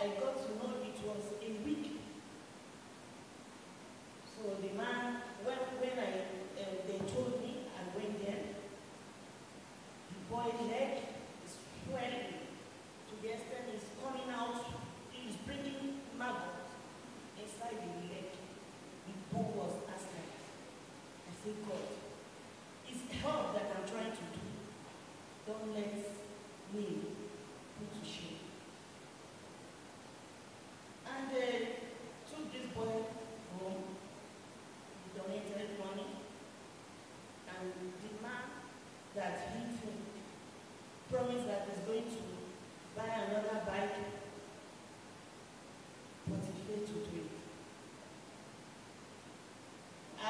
I got to know it was a week. So the man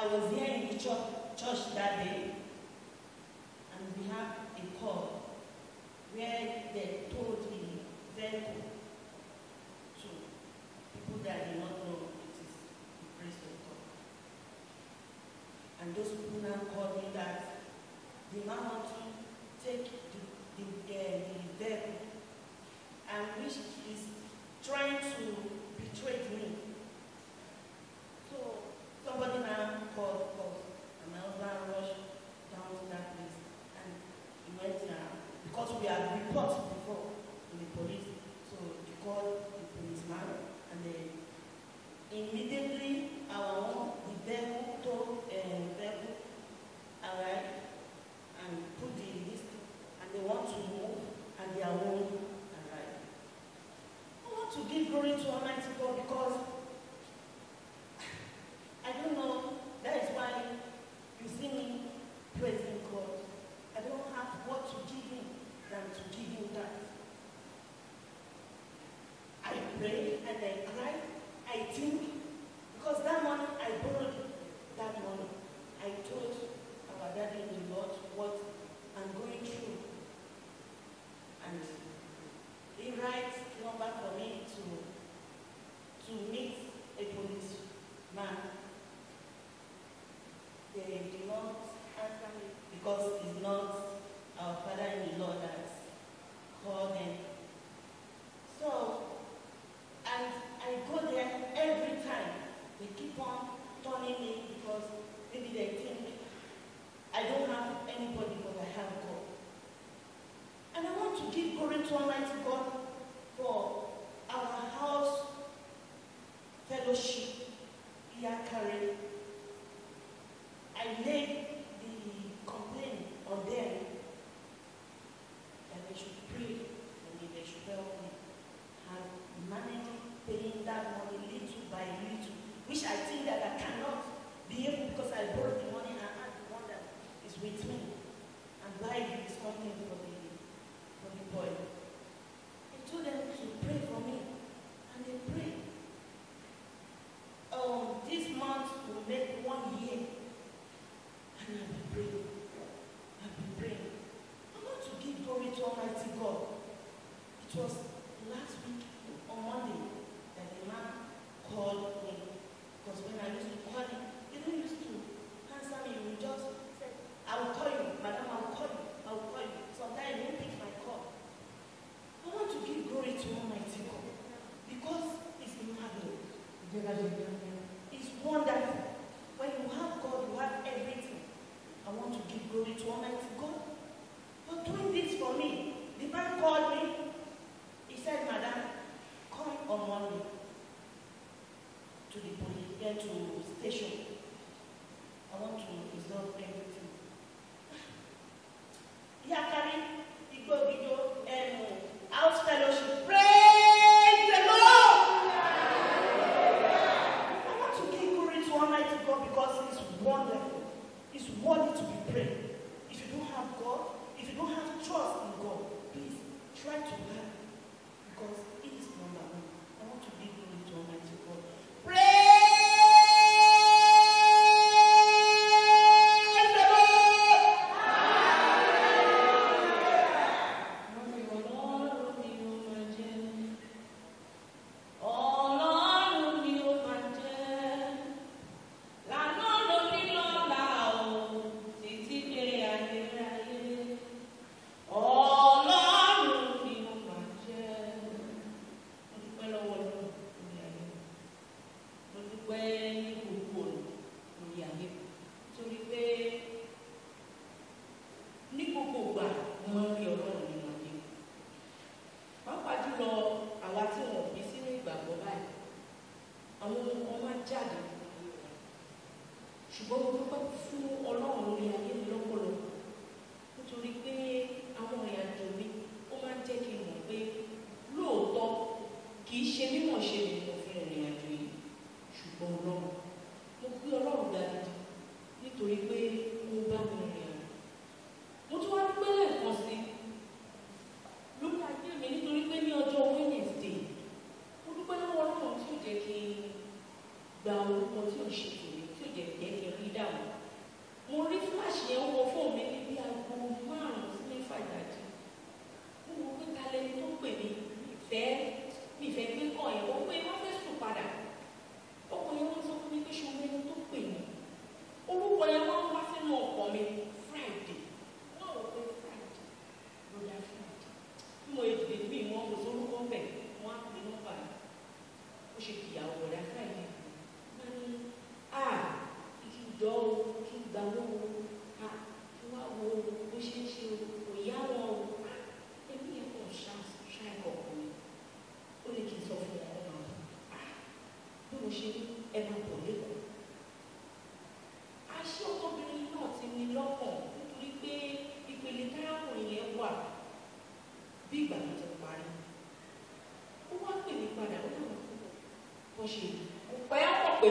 I was here in the church, church that day, and we had a call where they told me then to people that did not know it is the grace of God. And those people now called me that they man want to trust to station.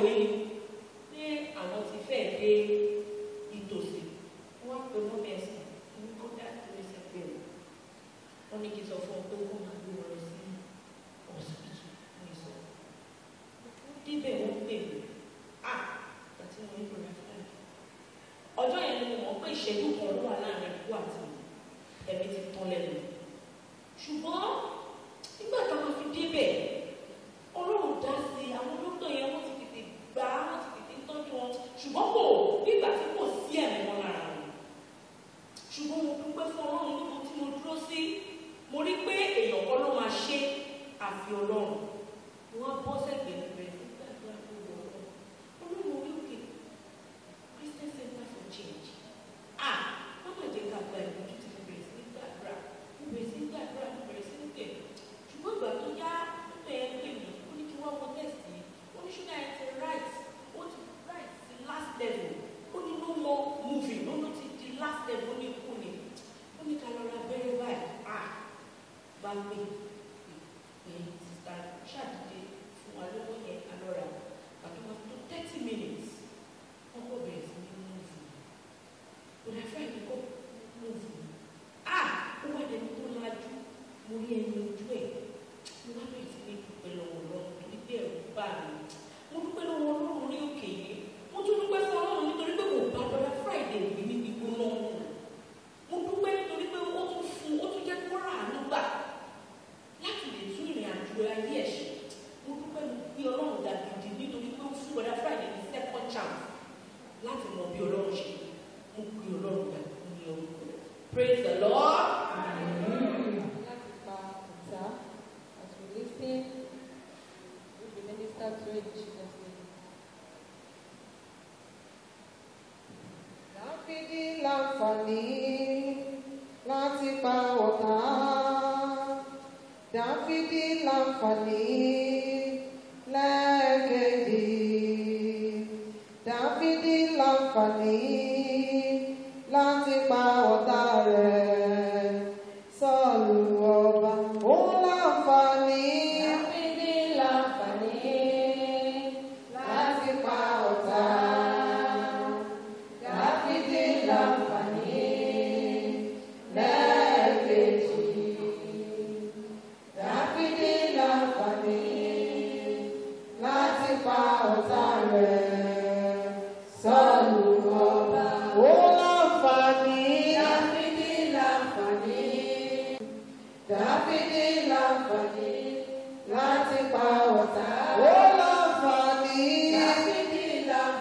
pè ní pé àwọn ti fẹ́ dé ìtòsí wọ́n pe wọ́n bẹ̀ sí ní kódà tó lè ṣe pé wọ́n ní kí sọ fún ọ pé wọ́n máa gbé wọn lọ sí ọ̀sìpìtì ní sọ. Díbẹ̀ wọ́n pè mí à àti wọn nígbà rẹ̀ fún mi. Ọjọ́ yẹn ni mo pé ìṣẹ́jú kan ló wà láàárín ikú àti ẹ̀mí ti tán lẹ́nu. Ṣùgbọ́n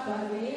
Amém.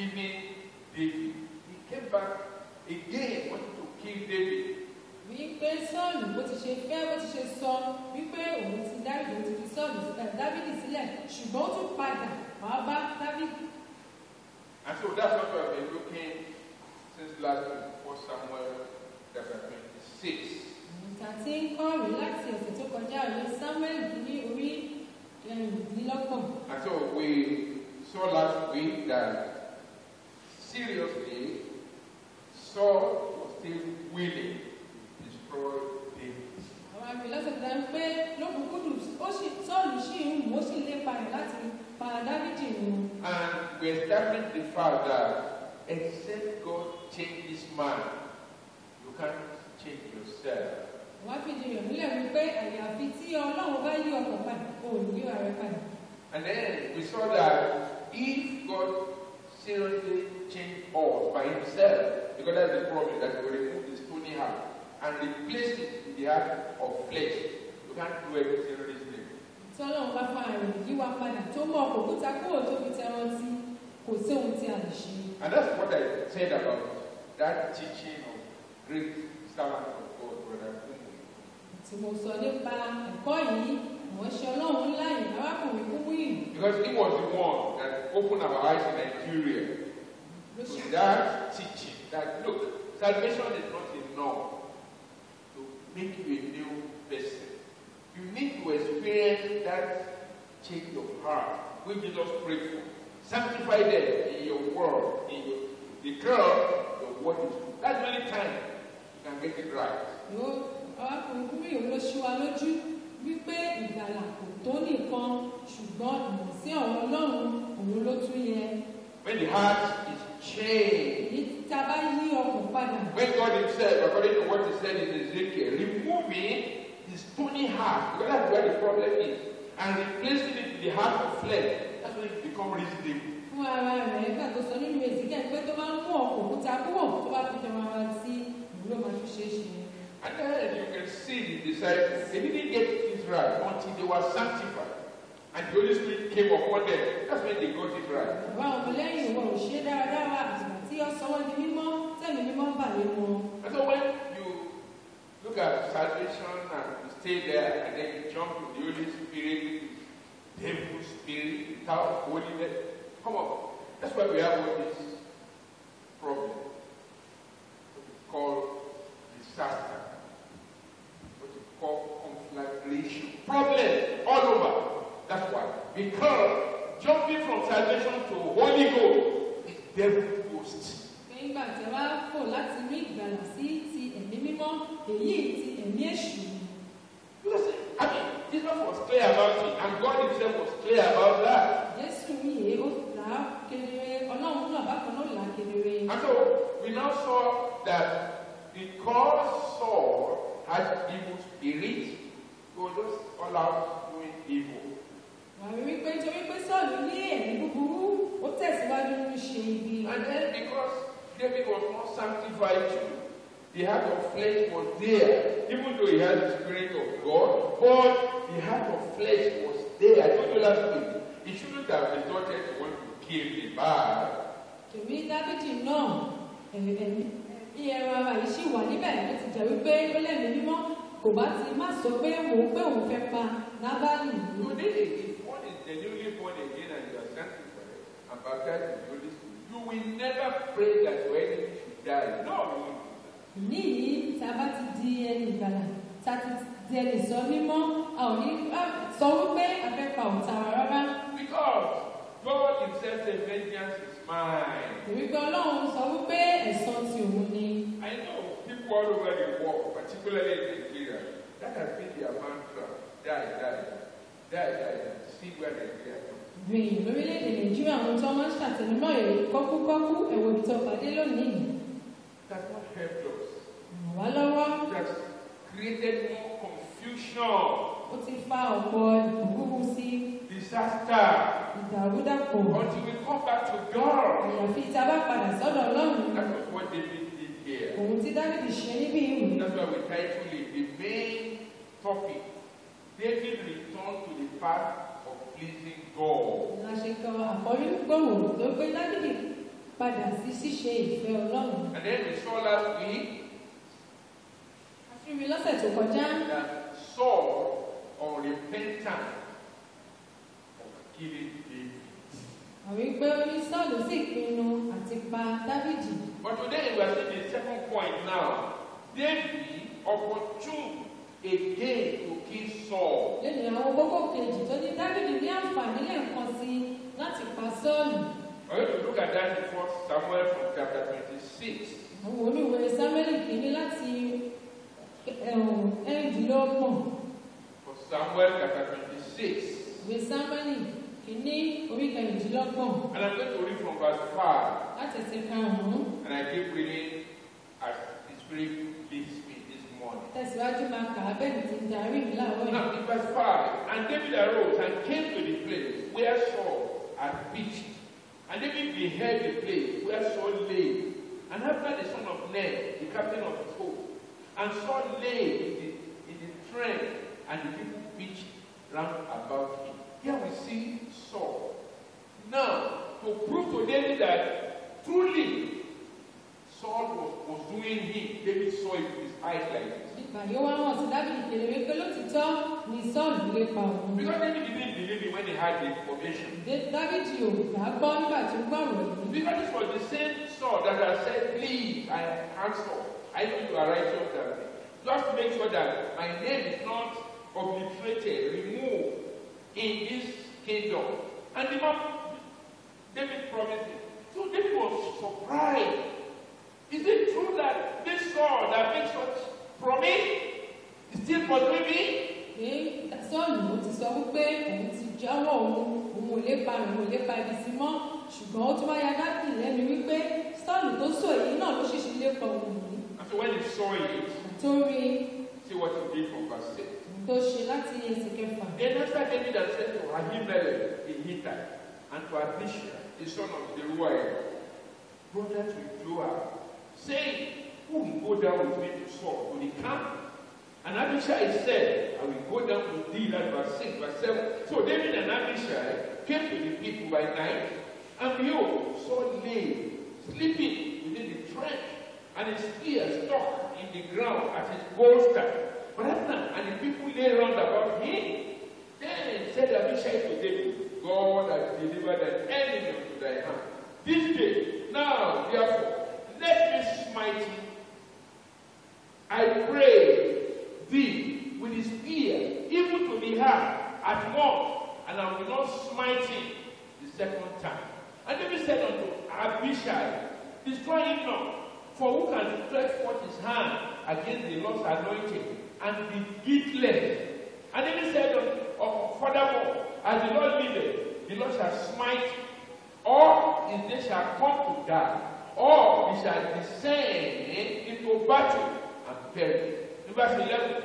Forgiven David, he came back again wanting to kill David. wípé sọ́ọ̀lù bó ti ṣe fẹ́ bó ti ṣe sọ wípé òun ti dábìdì òun ti fi sọ́ọ̀lù sílẹ̀ eh, dávìdì sílẹ̀ ṣùgbọ́n ó tún padà wàá bá dávìdì. And so that's what we have been looking since last week, 1 Samuel chapter 26. ìta tí ń kọ́ rèé láti ọ̀sẹ̀ tó kọjá ìwé samuel ní orí eh, ẹ̀rìndínlọ́gbọ̀n. And so we saw last week that seriously, Saul was still willing to destroy David. àwọn àmì lọ́sẹ̀ tó dáa pé lókùnkúndùn ó sì sọ́ọ̀lù sì ń wò ó sì lépa rẹ̀ láti pa dávìdì run. And we established the fact that except God change this man, you can't change yourself. wọ́n á fìdí rẹ̀ múlẹ̀ wípé àyàfi tí ọlọ́run bá yí ọkọ̀ padà ó ní rẹ̀ padà. And then we saw that if God seriously changed us by himself, because that's the problem, that we remove the stony heart and replace it with the heart of flesh, you can't do anything in this name. tí ọlọ́run bá fa àrùn yí wa padà tó mọ òkúta kúrò tó fi tẹran tí kò sí ohun tí a lè ṣe. And that's what I said about that teaching of great servant of God, Brother Kumu. tí mo sọ nípa ẹ̀kọ́ yìí àwọn ṣe ọlọ́run ńlá yìí arákùnrin kúwìrì Because he was the one that opened our eyes in Nigeria that teaching that look, salvation is not enough to make you a new person. You need to experience that change of heart which Jesus prayed for. Sanctify them in your word, in your declare your word is true. That's the only time you can get it right. ló arákùnrin kúwìrì ló ṣí wa lójú wípé ìgbàlà kò tó nìkan ṣùgbọ́n ìmọ̀ sí ọ̀rọ̀ ọlọ́run òun ló tún yẹ When the heart is changed, èyí tí a bá yí ọkàn padà when God Himself, according to what He said in Ezekiel, removing the stony heart, because that's where the problem is, and replacing it with the heart of flesh, that's when it becomes reasonable. fún ara rẹ̀ nígbà tó sọ nínú èsìkẹ́ pé tó bá ń mú ọkọ̀ òkúta kúrò tó bá fi tẹ̀wọ̀n ara sí òun ló máa tún ṣe. And then you can see the disciples, they didn't get things right until they were sanctified. And the Holy Spirit came upon them. That's when they got it right. Bàbá àwọn ọmọlẹ́yìn ìwọ ò ṣe é dáradára àtìgbà tí ó sọ wọ́n di mímọ́ tẹ̀mí mímọ́ bà lé wọn. And so when you look at salvation and you stay there and then you jump to the Holy Spirit, devil spirit, without holiness, come on. That's why we have all these problem. Devil ghost. Nígbà tí a bá fò láti ní ìgbàlà sí ti ẹ̀mí mímọ́, èyí ti ẹ̀mí èṣù. Listen, I mean, Jesus was clear about it, and God Himself was clear about that. Jésù yìí ó là á kedere, ọlọ́run náà bákan náà là á kedere. And so we now saw that because Saul had evil spirit, he was just all out doing evil. Wàá rí wípé torí pé Sọ́ọ̀lù ní ẹ̀mí búburú, ó tẹ̀síwájú nínú ṣe ibi. And then because David was not sanctified too, the heart of flesh was there, even though he had the spirit of God, but the heart of flesh was there. I told you last week, he shouldn't have resorted to want to kill the. Tòmí Dábìdì náà, ẹ̀mí ẹ̀mí bí ẹran ara yìí ṣì wà níbẹ̀ ló ti jẹ́ wípé ó lẹ́mìí mímọ́ kò bá ti má sọ pé òun pé òun fẹ́ pa. Today, if one is and baptized in the Holy Spirit, you will never pray that your enemy should die. No, you won't. Ìní yìí tí a bá ti di ẹni ìgbàlà, tí a ti di ẹni ìsọ mímọ́, a ò ní sọ wípé a fẹ́ pa ọ̀tá wa rárá. Because God Himself said, Vengeance is mine. Torí pé Ọlọ́run sọ wípé ẹ̀san ti òun ni. I know people all over the world, particularly in Nigeria, that has been their mantra. Die, die, die, die. See where Nigeria Gbìyànjú lórílẹ̀-èdè Nàìjíríà àwọn tó máa ń ṣàtẹnumọ́ èrè kọ́kúkọ́kú ẹ̀wọ̀n ìtọ́ pàdé lónìí. That's not helped us. Ràn wá lọ́wọ́. It has created more confusion, Ó ti fa ọ̀pọ̀ ìbúrú sí disaster. ìdàrúdàpọ̀. Until we come back to God. Àyàfi tí a bá padà sọ́dọ̀ Ọlọ́run. That was what David did here. Òun tí Dábìdì ṣe níbí ìwé. That's why we title it the main topic. David returned to the path tó pé padà sí ṣíṣe ìfẹ́ Ọlọ́run. And then we saw last week rí lọ́sẹ̀ tó kọjá. that Saul, unrepentant of killing David. Àwọn ìgbé orí Sọ́ọ̀lù sì pinnu àti pa Dábìdì. But today we are seeing the second point now. David opportune again to kill Saul. Lẹ́nu àwọn kókó kejì tó ní Dábìdì ní àǹfààní lẹ́ẹ̀kan sí láti pa Sọ́ọ̀lù. To look at that in 1 Samuel from chapter 26. Àwọn oníwèé Sámúẹ́lì kìíní láti ẹ̀hún ẹ̀rìndínlọ́gbọ̀n. 1 Samuel chapter 26. Ìwé Sámúẹ́lì kìíní orí kẹrìndínlọ́gbọ̀n And I'm going to read from verse 5. láti ẹsẹ̀ karùn-ún. And I keep reading as the Spirit Tẹ̀síwájú máa kà á bẹ́ẹ̀ ti darí yìí. Now, in verse 5, and David arose and came to the place where Saul had pitched. And David beheld the place where Saul lay. And after the son of Ner, the captain of his host, and Saul lay in the, in the and the people pitched round about him. Here we see Saul. Now, to prove to David that truly Saul was pursuing him. David saw it with his eyes like this. Ìpàdé wa hàn sí dábìlì kedere pé lótìtọ́ ni sọ́ọ̀lù lè pa òun. Because David didn't believe it when he had the information. Dábìlì ò gbà gbọ́ nígbà gbọ́rọ̀ yìí. Because this was the same Saul that had said, Please, I am Saul. I know you are righteous than me. Just make sure that my name is not obliterated, removed in this kingdom. And the man, David promised it. So David was surprised. Is it true that this Saul that makes such promise is still pursuing me? pé sọ́ọ̀lù ó ti sọ wípé òun ti jẹ́wọ́ òun òun ò lè pa òun ò lè pa ibi sí mọ́ ṣùgbọ́n ó tún wá ya dábìlì lẹ́nu wípé sọ́ọ̀lù tó sọ èyí náà ló ṣèṣì lè pa òun yìí. So when he saw it, rí see what he did from verse 6. ohun tó ṣe láti ẹsẹ̀ kẹfà. Then after David had said to Ahimelech the Hittite and to Abishai, the son of Zeruiah, brother to Joab, saying, Who will go down with me to Saul to the camp? And Abishai said, I will go down with thee, that verse 6, verse 7. So David and Abishai came to the people by night, and behold, Saul lay sleeping within the trench, and his spear stuck in the ground at his bolster. But and the people lay round about him. Then said Abishai to David, God has delivered an enemy into thy hand. This day, now, therefore, let me smite him. I pray thee with his ear, even to the heart, at once, and I will not smite him the second time. And David said unto Abishai, Destroy him not, for who can stretch forth his hand against the Lord's anointed and be guiltless? And David said, unto- uh, Furthermore, as the Lord liveth, the Lord shall smite or his day shall come to die, or he shall descend into battle In verse 11,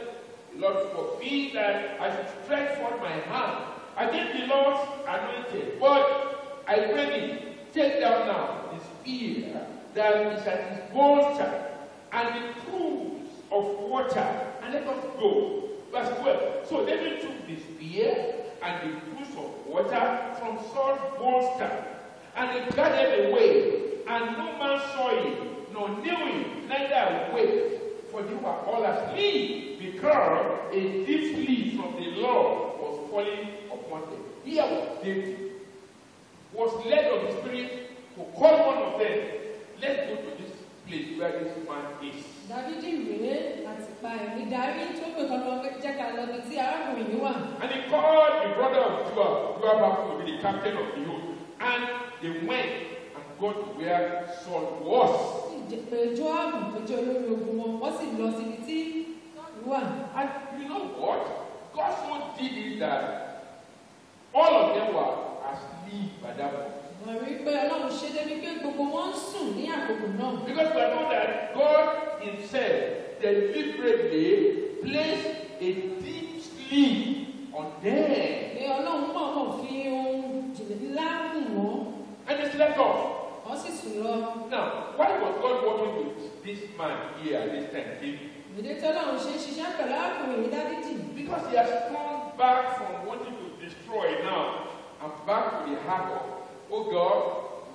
the Lord forbid that I should stretch forth my hand against the Lord's anointed. But I pray thee, take down now the spear that is at his bolster and the cruse of water, and let us go. Verse 12. So David took the spear and the cruse of water from Saul's bolster, and he gathered away, and no man saw it, nor knew it, neither awake, for they were all asleep, because a deep sleep from the Lord was falling upon them. Here was David, was led of the Spirit to call one of them. Let's go to this place where this man is. dávidi rèé àti pa ẹ̀mí darí tó pè kọ́ lọ jẹ́ ká lọ bí tí arákùnrin yìí wà. And he called the brother of Joab, Joab happened to be the captain of the host. And they went and got to where Saul was. Joabu tó jẹ́ olórí ogun wọn wọ́n sì lọ síbi tí wà. And you know what? God so did it that all of them were asleep at that point. wọ́n rí pé ọlọ́run ṣe débi pé gbogbo wọn ń sùn ní àkókò náà. Because we told that God Himself deliberately placed a deep sleep on them. pé ọlọ́run mọ̀ọ́mọ̀ fi ohun jìnnà ńlá kùn wọ́n And they slept off. Wọ́n sì sùn lọ. Now, why was God working with this man here at this time, David? ìdí tí ọlọ́run ṣe ṣiṣẹ́ pẹ̀lú arákùnrin yìí dávidi. Because he has come back from wanting to destroy now and back to the heart of, oh God,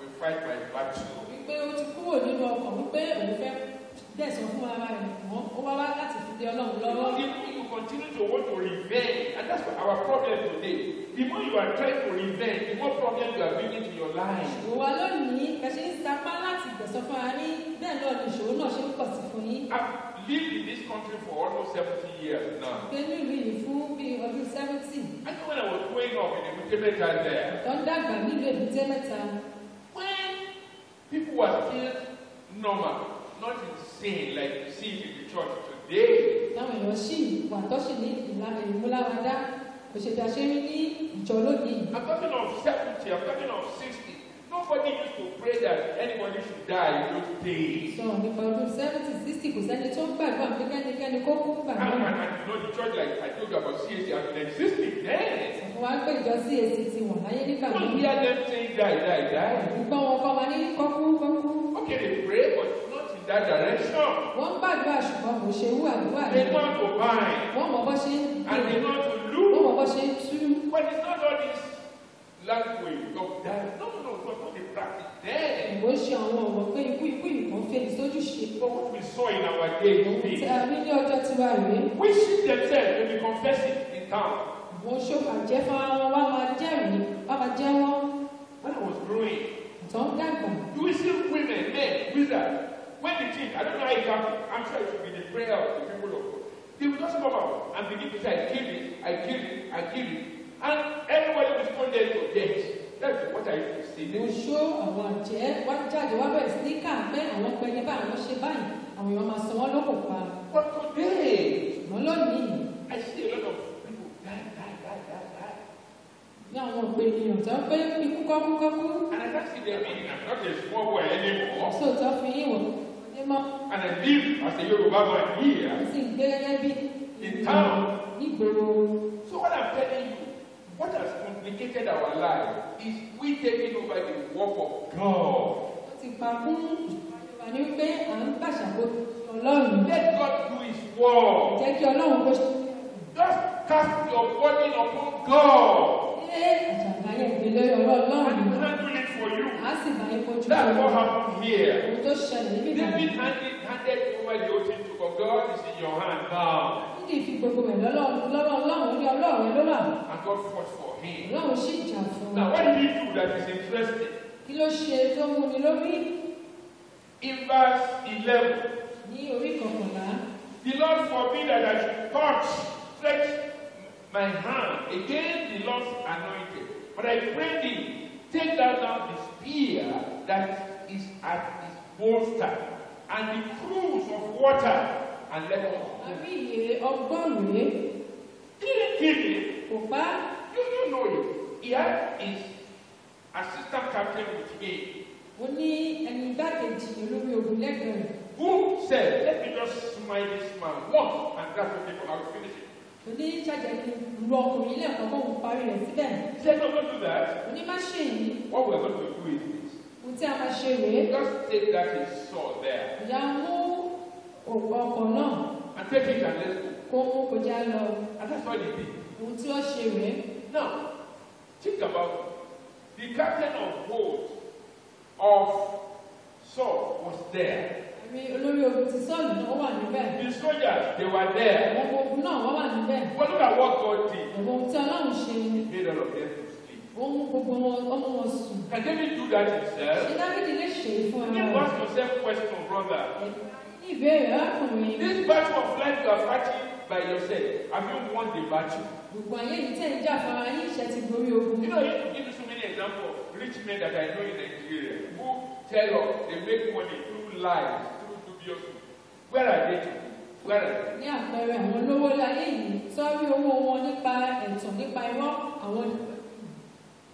we fight my battle. wípé ó ti kúrò nínú ọkàn wípé òun fẹ́ dẹ̀sán fún ara rẹ̀ mọ́ ó wá wá láti fi dé ọlọ́run The lọ́wọ́. more you continue to want to revenge, and that's our problem today. The more you are trying to revenge, the more problems you are bringing to your life. wa lónìí kẹsì ń sapá láti gbẹ̀sán fún ara yín bẹ́ẹ̀ náà ni ìṣòro náà ṣe ń pọ̀ sí fún yín. I've lived in this country for almost 70 years now. ní ìlú yìí fún bíi ọdún seventy I know when I was growing up in the Mutemeta there, tó ń dàgbà nílùú èbúté mẹ́ta. when people were still normal, not insane like you see in the church today, táwọn èèyàn sì wà tó sì ní ìmúláradá kò ṣe bí a ṣe rí ní ìjọ lónìí. I'm talking of 70, I'm talking of 60. Nobody used to pray that anybody should die in those days. sọ nípa ọdún seventy sixty kò sẹ́ni tó ń gbàgbọ́ àbí kẹ́nikẹ́ni kó kú gbà And, and, and you know, the church, like I told you about CAC, has been existing then. Wa ń pè ìjọ CAC ti wà láyé nígbà You don't náà. hear them saying die, die, die. Ìgbọ́ wọn kọ́ wa ní kọ́kú kọ́kú. Okay, they pray, but that direction. Wọ́n gbàdúrà ṣùgbọ́n kò ṣe wú àdúrà They yẹn. know how to bind, Wọ́n mọ̀ bọ́ ṣe ń and they how to Wọ́n look. mọ̀ bọ́ ṣe ń tú. But it's not all this language of that. No, no, no, it not the practice then. Ìwọ ṣe àwọn ọ̀rọ̀ pé ikú ikú ìkan fẹ́ ní sójú ṣe. But what we saw in our day Ohun tí today, a rí ní ọjọ́ tiwa rèé. wishing themselves to be confessing in town. Àwọn oṣù àjẹ́ fún ara wọn wá máa jẹ́rìí, wá máa jẹ́wọ́. When I was growing, ń dàgbà. you will see women, men, wizards. When they think, I don't know how it happened, I'm sure it should be the prayer of the people of God. They will just come out and begin to say, I killed it, I killed it, I killed it. And everybody will stone them to death. That's what I used to. Àwọn oṣù àwọn àjẹ́ wá jáde wá bẹ̀rẹ̀ sí ní kà pé àwọn pẹni báyìí wọ́n ṣe báyìí. Àwọn èèyàn máa sọ wọ́n lóko pa. But today, Ṣùgbọ́n lónìí, I see a lot of people die, die, die, die, die. ní àwọn òpè ènìyàn tó ń pé ikú kọ́kú kọ́kú. And I can't see them in not a small boy anymore. Sóòtọ́ fi yín wọ̀ ní mọ́. And I live as a Yoruba man here. Sì ń gbé gẹ́gẹ́ bí In town. nígboro. So what I'm telling you, what has complicated our life is we taking over the work of God. Ó ti pa fún ìjọba ní pé à ń gbàṣàkóso Ọlọ́run. Let God do His work. Jẹ́ kí Ọlọ́run kó ṣe Just cast your burden upon God ṣe àjàkáyé ìdílé ọ̀rọ̀ and Ọlọ́run. Will handle it for you. That's what happened here. David handed, handed over the thing to God. God is in your hand now. And God fought for him. Now, what did he do that is interesting? Kí ló ṣe tó mú ni lórí In verse 11, ní orí kọkànlá? the Lord forbid that I should touch, stretch my hand against the Lord's anointed. But I pray thee, take down the spear that is at his bolster, and the cruse of water, and let us go. Àbí ìyè ọgbọ́n rèé kill him. kò pa á. You, you know him. He had his assistant captain with him, Ó ní ẹni igbákejì olórí ogun lẹ́gbẹ̀ẹ́ who said, Let me just smite this man once and grab the people, will finish it. Ó ní ṣàjẹ́ lu ọkùnrin lẹ́ẹ̀kan kó òun parí rẹ̀ síbẹ̀. Said, No, don't do that. Ó ní má ṣe yìí. What we're going to do is this. Ohun tí a máa ṣe rèé. Just take that his sword there Ìyá mú ọkọ̀ náà and take it and let's go. kó mú kọjá lọ. And that's what he did. Ohun tí wọ́n ṣe rèé. Now, think about it. The captain of boat of Saul was there. Àmì olórí ogun ti sọ́ọ̀lù náà wà níbẹ̀. The soldiers, they were there. Àwọn ogun náà wọ́n wà níbẹ̀. God did. Ẹ̀wọ̀n ohun tí Ọlọ́run ṣe ni. He made all of them to sleep. Ó mú gbogbo wọn mú wọn sùn. Can David do that himself? Ṣé Dávídì lè ṣe é fún You ara need to rẹ̀? ask yourself question, brother. Ìbéèrè This battle of life you are fighting by yourself, have you won the battle? gbogbo ayé yìí tẹ̀ ń jà fara yín ìṣẹ́ ti borí ogun. You know, I give you so many examples rich men that I know in Nigeria who tell us they make money through lies, Where are they today? Where are they? Ní àpẹẹrẹ àwọn olówó láyé yìí sọ́rí owó wọn nípa ẹ̀tàn nípa irọ́ àwọn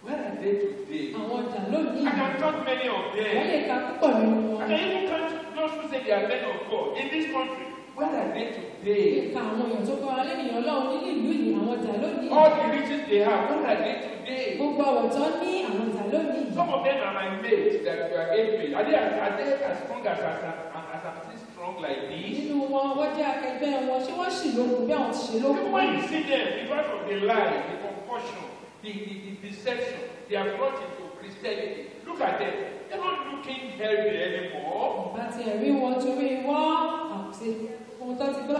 Where are they today? àwọn ọjà lónìí. I can count many of Wọ́n them. lè ka púpọ̀ nínú wọn. I can even count those who say they are men of God in this country. Where are they today? ka àwọn èèyàn tó kọ́ra lẹ́nìyàn Ọlọ́run nínú ìlú yìí àwọn ọjà lónìí. All the riches they have, where are they today? Gbogbo ní àwọn ọjà lónìí. Some of them are my mates that were age mates. Are they, are they as strong as, as, strong like this? Nínú wọn, wọ́n jẹ́ akẹgbẹ́ wọn. Ṣé wọ́n sì lókun bí àwọn ti ṣe lókun? when you see them, because of the lie, the confusion, the, the, the deception they have brought into Christianity, look at them. They're not looking healthy anymore. Bá ti ẹ̀rí wọn torí wọ́n àti ohun tó ti gbọ́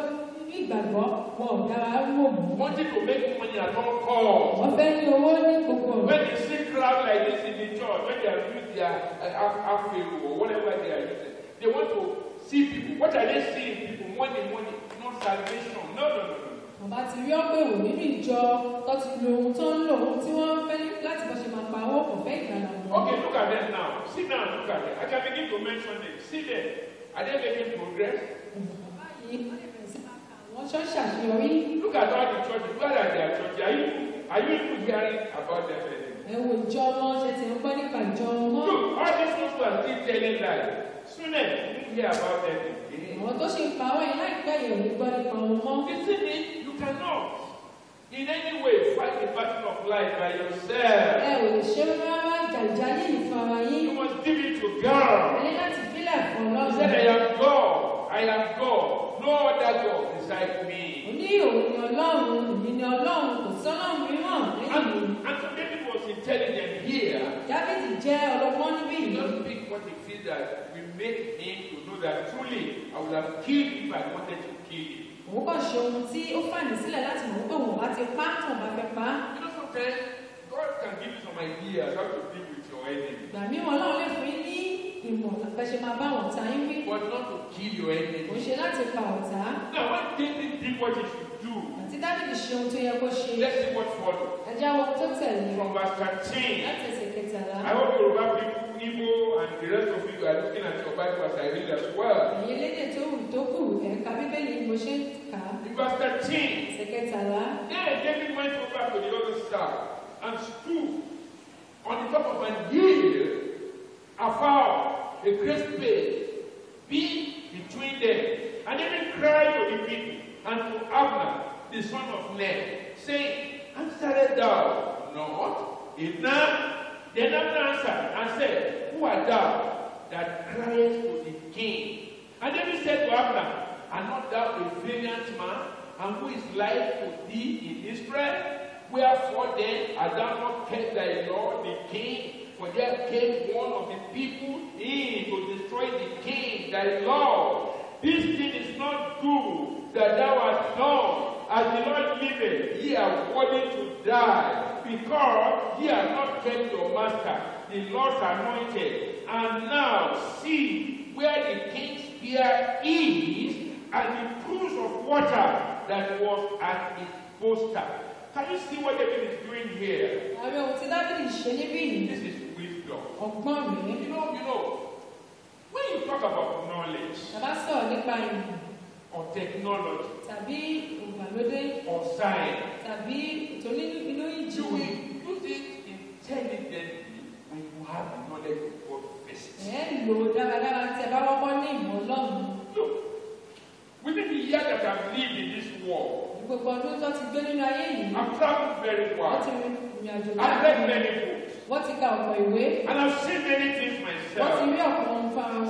ìgbàgbọ́ wọn ò dára wò mọ́. Wanting to make money at all costs. Wọ́n fẹ́ ní owó ní gbogbo. When you see crowd like this in the church, when they are using their uh, af- afiru or whatever they are using, they want to see people. What are they seeing? People, money, money, not salvation. No, no, no. Bàbá ti rí ọ̀pẹ̀ wò nínú ìjọ tó ti lo ohun tó ń lò ohun tí wọ́n fẹ́ láti bọ́ ṣe máa pa owó kò fẹ́ ìgbàlà. Okay, look at them now. Sit down, look at them. I can begin to mention them. See them. Are they making progress? Wọ́n lè bẹ̀rẹ̀ sí máa ka àwọn ṣọ́ọ̀ṣì àṣeyọrí. Look at all the churches. Where are their churches? Are you are you even hearing about them? Ẹ wo ìjọ wọn ṣe ti ń gbọ́ nípa ìjọ wọn. Look, all these who are still telling lies. Soon you won't hear about them again. Àwọn tó ṣe ń pa àwọn yẹn láìpẹ́ yẹ̀ ò ní gbọ́ nípa wọn mọ́. You see me? You cannot in any way fight the battle of life by yourself. Ẹ ò lè ṣe rárá ìjà ìjà yé yìí fún ara yín. You must give it to God. Ẹ ní láti fílẹ̀ fún He said, I Ọlọ́run. am God. I am God. No other God beside me. ní òun ni Ọlọ́run, èmi ni Ọlọ́run, kò sọ́nà mìíràn lẹ́yìn. And, intelligent here. dábìdì jẹ́ ọlọ́gbọ́n níbí He doesn't pick what he feels that will make him to know that truly I would have killed if I wanted to kill him. òun kàn ṣe ohun tí ó fàní sílẹ̀ láti mọ̀ wípé òun bá ti pa tóun bá fẹ́ pa You know, sometimes God can give you some ideas how to deal with your enemy, ìgbà míì ọlọ́run lè fún yín ní ìmọ̀ àpẹṣẹ máa bá ọ̀tá yín wí but not to kill your kò enemy. ṣe láti pa ọ̀tá Now, when David did what he should do, àti dábìdì ṣe ohun tó yẹ kó ṣe let's see what followed. ẹ jáwọ́ tó tẹ̀lé From verse 13. láti ẹsẹ̀ kẹtàlá I hope Yoruba people, Igbo, and the rest of you are looking at your Bible as I read as well. ẹ̀yin elédè tó wù tó kù ẹ̀ka bíbélì mo ṣe ń kà In verse 13, ẹsẹ̀ kẹtàlá then David went over to the other side and stood on the top of an hill afar, a great space, be between them. And David cried to the people and to Abner, the son of Ner, saying, Answered thou not? If not, then Abner answered and said, Who art thou that criest to the king? And David said to Abner, Art not thou a valiant man, and who is like to thee in Israel? Wherefore then art thou not kept thy lord the king? For there came one of the people in to destroy the king, thy lord. This thing is not good that thou hast done. As the Lord liveth, ye are worthy to die, because ye have not kept your master, the Lord's anointed. And now see where the king's spear is, and the cruse of water that was at its bolster. Can you see what David is doing here? ààrẹ ohun tí dábìdì ṣe níbí This is wisdom. You know, you know, when you talk about knowledge bàbá sọ̀rọ̀ nípa ìmọ̀ or technology ìgbàlódé or science, tàbí ètò nínú inú you ìjìnlẹ̀ will use it intelligently when you have knowledge of God first. ẹ̀ lò dáradára tí ẹ bá kọ́kọ́ ní ìmọ̀ ọlọ́run Look, within the year that I've lived in this world, gbogbo ọdún tó ti gbé nínú ayé yìí I've traveled very wọ́n ti far. ìrìn àjò I've read láàárín many books. wọ́n ti ka ọ̀pọ̀ ìwé And I've seen many things wọ́n ti myself. rí ọ̀pọ̀ wọn.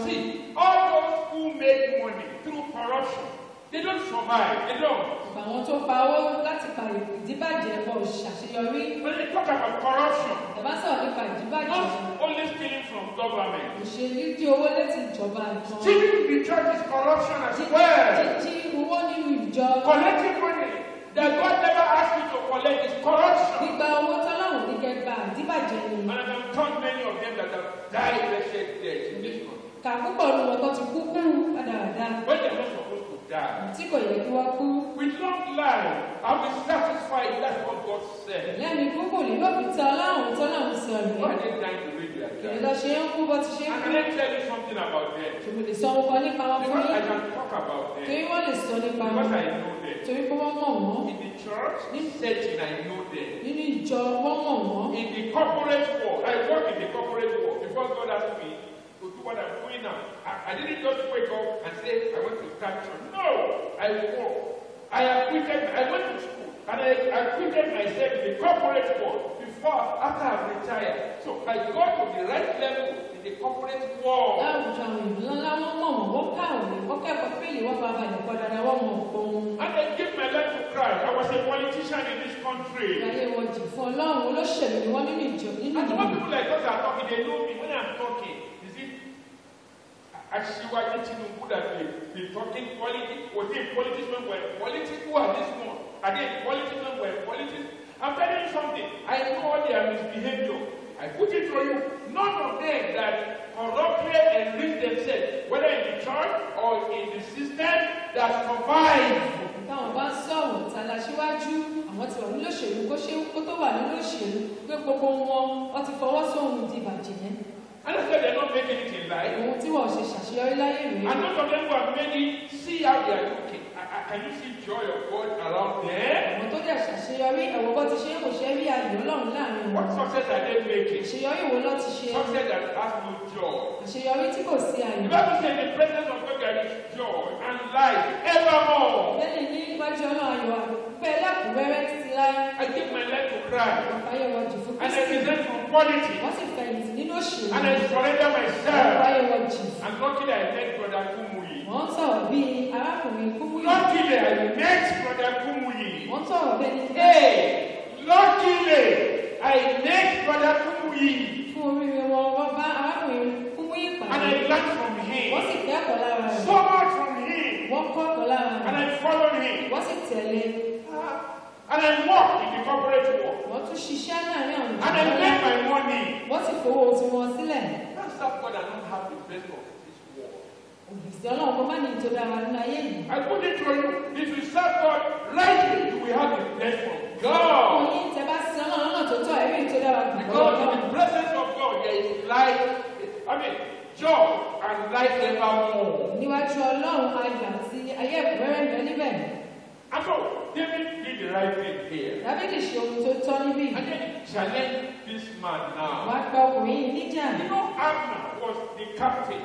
See, all those who make money through corruption, they don't survive. They don't. Àwọn tó pa owó láti pa ìdíbàjẹ́ bọ̀ ṣàṣeyọrí When they talk about corruption, bàbá sọ̀rọ̀ nípa ìdíbàjẹ́ not only stealing from government, òṣèlú jí owó létí ìjọba nìkan stealing in the church is corruption as well. jíjí owó nínú ìjọ Collecting money that God never asked you to collect is corruption. gbígba owó tọ́láwọ̀ ní kẹgbà ìdíbàjẹ́ ni And I can count many of them that have died wretched death in this country. kà púpọ̀ wọn tó ti kú kú rádaràda When they're not supposed to die. tí kò yẹ kí wọ́n kú With long life, I'll be satisfied. That's what God said. lẹ́mi kú kò ní lóbi tí ọlọ́run tọ́láwọ̀ sọ rẹ̀ Why they dying the way they are dying? lọ ṣe ń kú bó ti ṣe ń And kú can I tell you something about them? ṣùgbọ́n lè sọ ohun kan nípa wọn fún Because I yín can talk about torí them. wọ́n lè sọ nípa wọn Because I know them. torí pé wọ́n mọ̀ wọ́n In the church setting, I know them. nínú ìjọ wọ́n mọ̀ wọ́n In the corporate world, I work in the corporate world. Before God asked me what I'm doing now, I, I didn't just wake up and say, I want to start. No, I work. I acquitted, I went to school and I acquitted myself in the corporate world before, after I retired. So I got to the right level in the corporate world. And I gave my life to Christ. I was a politician in this country. And when people like us are talking, they know me when I'm talking. Ashiwaji Tinubu that they be talking politics, it politics when we're politics? Who are this one? They politics when we're politics? I'm telling you something. I know all their misbehavior. I put it to you. None of them that corruptly enrich themselves, whether in the church or in the system, that survive. táwọn bá sọ̀rọ̀ tààlà síwájú àwọn ti wà nínú òṣèlú kó tó wà nínú òṣèlú pé gbogbo wọn wọ́n ti fọwọ́ sóhun di And that's why they're not making it in life. ohun tí wọ́n ṣe ṣàṣeyọrí láyé rèé And none of them who have made it, see how they are looking. Can you see joy of God around them? àwọn tó dẹ̀ ṣàṣeyọrí ẹ̀wọ̀n bó ti ṣe é kò ṣe é rí ayọ̀ ọlọ́run láàárín What success are they making? àṣeyọrí wo ló ti ṣe Success that has no joy. àṣeyọrí tí kò sí The ayọ̀ Bible says in the presence of God there is joy and life evermore. bẹ́ẹ̀ni ní iwájú ọlọ́run ayọ̀ pé lẹ́kùnrẹ́rẹ́ títí láyé I give my life to Christ and I resign from politics wọ́n sì fẹ̀yìntì nínú òṣèlú and I surrender myself. wọn jì And luckily I met Brother Kumuyi. Wọ́n sọ̀rọ̀ bíi arákùnrin kúmúyì Luckily I met Brother Kumuyi. wọ́n sọ̀rọ̀ bẹ́ẹ̀ ni Hey, luckily I met Brother Kumuyi fún oríire wọn wọ́n bá arákùnrin fún mú and I learned from wọ́n him. sì kẹ́kọ̀ọ́ lára rẹ̀ So much from him. wọ́n kọ́ ẹ̀kọ́ lára And rẹ̀ I followed him. wọ́n sì tẹ̀lé And I worked in the corporate world. wọ́n tún ṣiṣẹ́ láàárín àwọn And I made my money. wọ́n sì fowó tiwọn sílẹ̀ Can't stop God and not have the best of I put it to you, if you serve God rightly, you will have the best from God. Oyin tẹ bá sin ọlọ́run lọ́nà tó tọ́ ẹ̀rí ìtò dára jù Because in the presence of God, there is life, I mean, joy and life evermore. níwájú ọlọ́run ayọ̀ àti ayé ẹ̀kúnrẹ́rẹ́ ń bẹ níbẹ̀. And so, David did the right thing here. dábìdì ṣe ohun tó tọ́ níbí. And then he challenged this man now. wá pa ọkùnrin yìí níjà. You know, Abner was the captain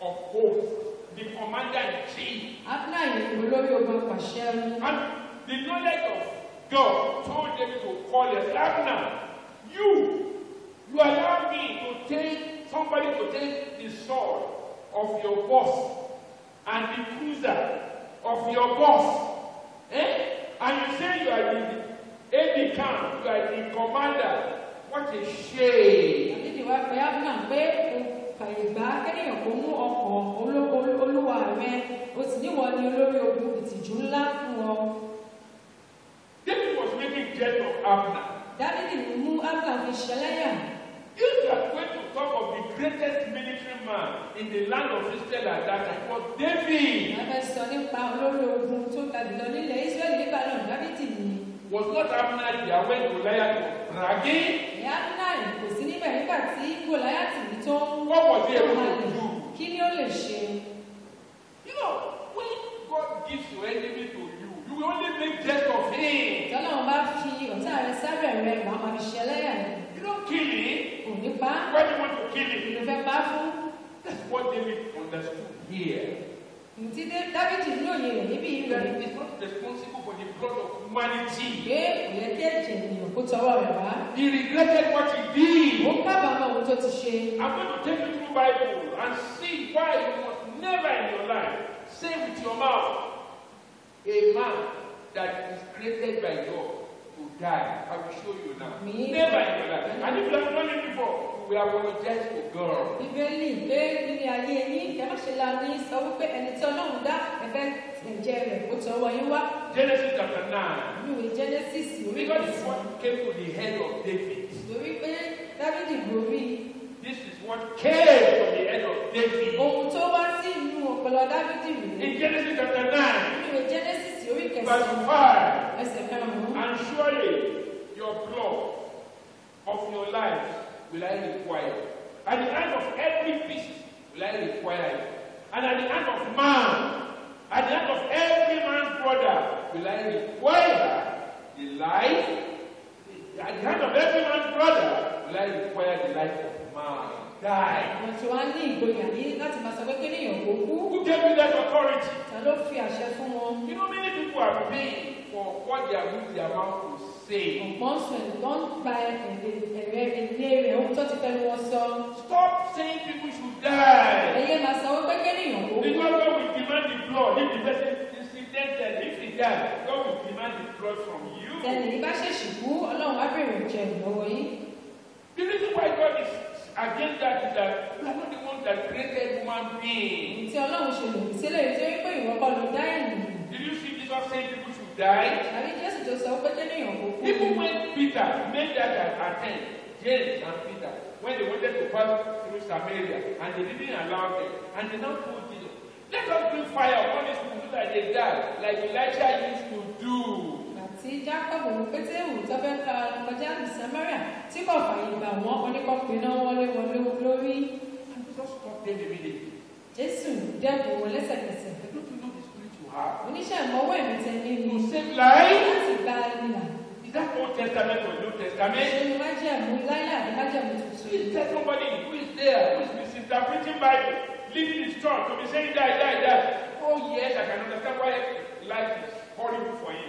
of hosts, the commander in chief. abner yìí olórí ogun pàṣẹ ẹrú. And the knowledge of God told them to call him, Abner, you, you allow me to take somebody to take the sword of your boss and the cruiser of your boss. Eh? And you say you are the aide camp, you are the commander. What a shame. Fàyè gbà kéèyàn kó mú ọkọ̀ olúwa rẹ o sì níwọ ni olórí ogun ìtìjú ńlá fún ọ. David was making jest of Abner. dábìdì mú abner fi ṣẹlẹ́yà. If you are going to talk of the greatest military man in the land of Israel at that time, was David. a fẹ́ sọ nípa olórí ogun tó ga jùlọ nílẹ̀ israẹli nígbà náà dábìdì ni. Was not Abner there when Goliath was bragging? ìyá abner kò sí níbẹ̀ nígbà tí gòláyàtì yìí tó ń What was he tó able to halẹ̀. do? kí ni ó lè ṣe. You know, when God gives your enemy to you, you will only make jest of him. tọ́lọ́run bá fi ọ̀tá rẹ sáré rẹ wàá máa fi ṣẹlẹ́yà rẹ. You don't kill him. kò ní pa á. Why do you want to kill him? ló fẹ́ pa á fún. That's what David understood here. Ntí dábìdì ní òye rẹ̀ níbi That ìrẹ̀ he is not responsible for the blood of humanity. pé kò yẹ kí ẹ̀jẹ̀ ènìyàn kó tọwọ́ rẹ̀ wá. He regretted what he did. ó kábàámọ̀ ohun tó ti ṣe. I'm going to take you through Bible and see why you must never in your life say with your mouth, a man that is created by God die. I will show you now. Me? Never in your life. And if you have done it before, you will apologize to God. bíbélì pé nílé ayé yín kẹ́ má ṣe la ní sọ wípé ẹni tí ọlọ́run dá ẹ̀fẹ́ ẹ̀jẹ̀ rẹ̀ kó tọwọ́ yín wá. Genesis chapter 9. nínú ìwé genesis orí Because kẹsàn-án. what came to the head of David. torí pé dábìdì is what came to the head of David. ohun tó wá sí inú ọpọlọ dábìdì rèé. In Genesis chapter 9, nínú genesis orí verse kẹsàn-án 5. ẹsẹ̀ karùn-ún. And surely your blood of your life will I require. At the end of every beast will I require it. And at the end of man, at the end of every man's brother will I require the life. At the end of every man's brother will I require the life of man. Die. àwọn tí wọ́n á ní ìgboyà ní láti máa sọ pé kéèyàn kó kú. Who gave you that authority? ta ló fi àṣẹ fún wọn. You know, many people are paying for what have used their mouth to say. ọ̀pọ̀ sọ ń gba ẹ̀rẹ̀ ilé rẹ̀ ohun tó ti fẹ́nu wọn sọ. Stop saying people should die. ẹyẹ máa sọ wípé kéèyàn kó kú. Because God will demand the blood. If the person is incidental, if he dies, God will demand the blood from you. bá ṣèṣì kú ọlọ́run á bèrè ìjẹ ìlọ́wọ́ yín. The reason why God is against that is that you are not the one that created human being. tí ọlọ́run ṣe lòdì sílẹ̀ ó pé ìwọ kọ́ ló dá ènìyàn. Did you see Jesus saying people should die? àbí jésù tó sọ pé kéèyàn kó kú. Even when Peter made that attempt, James and Peter, when they wanted to pass through Samaria, and they didn't allow them, and they now told Jesus, let us bring fire upon these people so that they die, like Elijah used to do. Àti jákọ́bù pétérù tó fẹ́ ka kọjá ní samaria tí kò fààyè gbà wọ́n oníkọ́pẹ́ náà wọlé wọlé lórí. Jésù dẹ́kun wọn lẹ́sẹ̀kẹsẹ̀. You you oníṣẹ́ ìmọ̀wọ́ ẹ̀mí tẹ ní life? láti gba ìlà. Is that Old Testament or New Testament? ṣé ni májẹ̀mú láyé àbí májẹ̀mú tuntun? Please tell somebody who is there, who is misinterpreting Bible, leading his church to be saying die, die, die. Oh yes, I can understand why life is horrible for him now.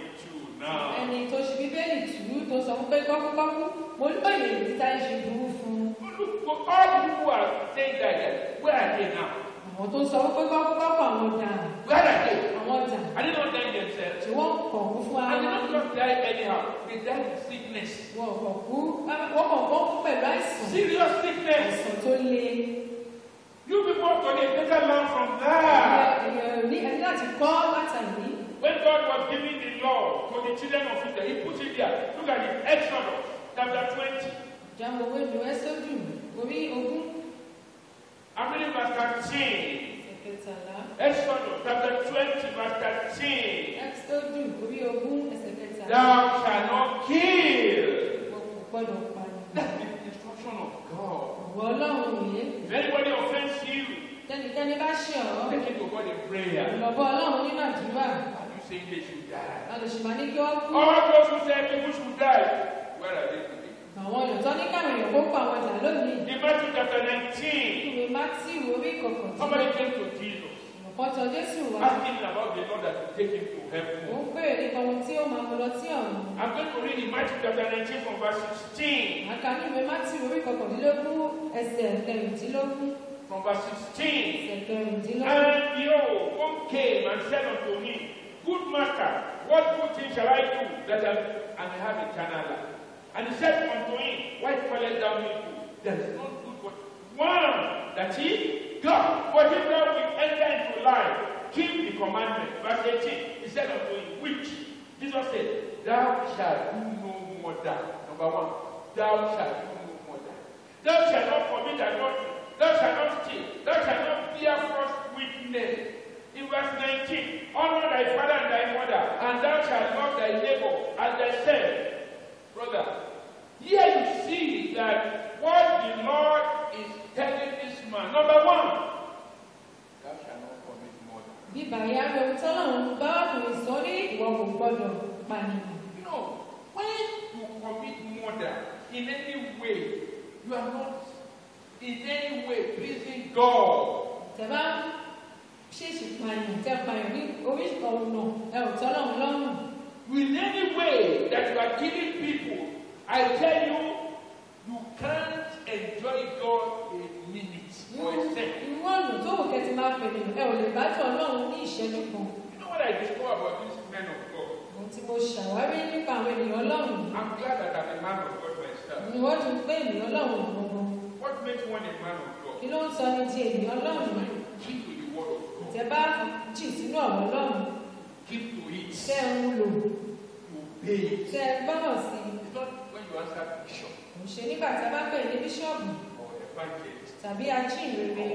Ẹni tó ṣe bíbélì tù ú tó sọ pé kọ́kúkọ́kú mo lóye ìdí tá ìṣe burú fún un. All who are saying that, where are they now? àwọn tó sọ pé kọ́kúkọ́kú àwọn dà Where are they? àwọn dà Are they not dying themselves? tí wọ́n kọ̀ kú fún ara And they don't just die anyhow. They die in sickness. Wọ́n kọ̀ kú wọ́n kọ̀ kọ́ kú pẹ̀lú àìsàn. Serious sickness. Àìsàn tó le. You people a better learn from that. Èèyàn ní ẹni láti kọ́ látàrí. When God was giving the law to the children of Israel, He put it there. Look at it. Exodus chapter 20. Ìjàmbá owó ìlú ẹ́sọ́dù orí ogún reading verse 13. ẹ̀kẹtàlá. Exodus chapter 20, verse 13. Ẹ́sọ́dù orí ogún ẹsẹ̀ kẹtàlá. Thou shalt not kill. Kò gbọ́dọ̀ pààyàn. That's the instruction of God. Ọ̀wọ́ Ọlọ́run. If anybody offends you, Tẹnikẹ́ni bá ṣe ọ́. take it to God in prayer. Ìlọ́bọ̀ Ọlọ́run nínú àdúrà. Saying they should die. All those who say people should die, where are they today? Àwọn olùtọ́ ní káwọn èèyàn kó pa àwọn ọjà lónìí. In Matthew chapter 19, Ìwé Mátíù orí somebody kọ̀kàndínlọ́gbọ̀n. came to Jesus, Ọ̀pọ̀tọ̀ Jésù wá. asking him about the Lord that will take him to Ó heaven. ń béèrè nípa ohun tí ó máa mú lọ sí ọ̀run. I'm going to read in Matthew chapter 19 from verse 16. Àkà ní ìwé Mátíù orí kọkàndínlógún ẹsẹ̀ kẹrìndínlógún. From verse 16. Ẹsẹ̀ kẹrìndínlógún. And behold, one came and said unto him, Good master, what good thing shall I do that I, may have eternal life? And he said unto him, Why callest thou me good? There is no good but one, that he, God, but if thou wilt enter into life, keep the commandment. Verse 18, he said unto him, Which? Jesus said, Thou shalt do no more murder. Number one, thou shalt do no murder. Thou shalt not commit adultery. Thou shalt not steal. Thou shalt not bear false witness. In verse 19, honor thy father and thy mother, and thou shalt love thy neighbor as thyself. Brother, here you see that what the Lord is telling this man, number one, thou shalt not commit murder. Bíbá ìyá rẹ̀ ohun tọ́lọ́run bá ọkùnrin sọ ní ìwọ kò gbọ́dọ̀ pànìyàn. You know, when you commit murder in any way, you are not in any way pleasing God. Tẹ̀bá ṣèṣì pààyàn tẹ pààyàn ní oríṣi ọ̀nà ẹ ò tọ́lọ́run lọ́rùn. In any way that you are killing people, I tell you, you can't enjoy God a minute or a second. Irú ọ̀nà tó wù kẹ́tì máa pè ní ẹ ò lè bá tọ̀ ọlọ́run ní ìṣẹ́jú kan. You know what I discovered about these men of God? Ohun tí mo ṣàwárí nípa àwọn ènìyàn ọlọ́run. I'm glad that I'm a man of God myself. Ni wọ́n tún pé ènìyàn ọlọ́run gbogbo. What makes one a man of God? Kí ló ń sọ ní ènìyàn ọlọ́run? The word of God. Tẹ bá jì sínú ọ̀rọ̀ ọlọ́run. Keep to it. Tẹ́ ń lò. Obey. Tẹ́ gbọ́dọ̀ sí. It's not when you answer bishop Kò ṣe nígbà tí a bá pè ní bíṣọ̀bù or evangelist tàbí ajínrere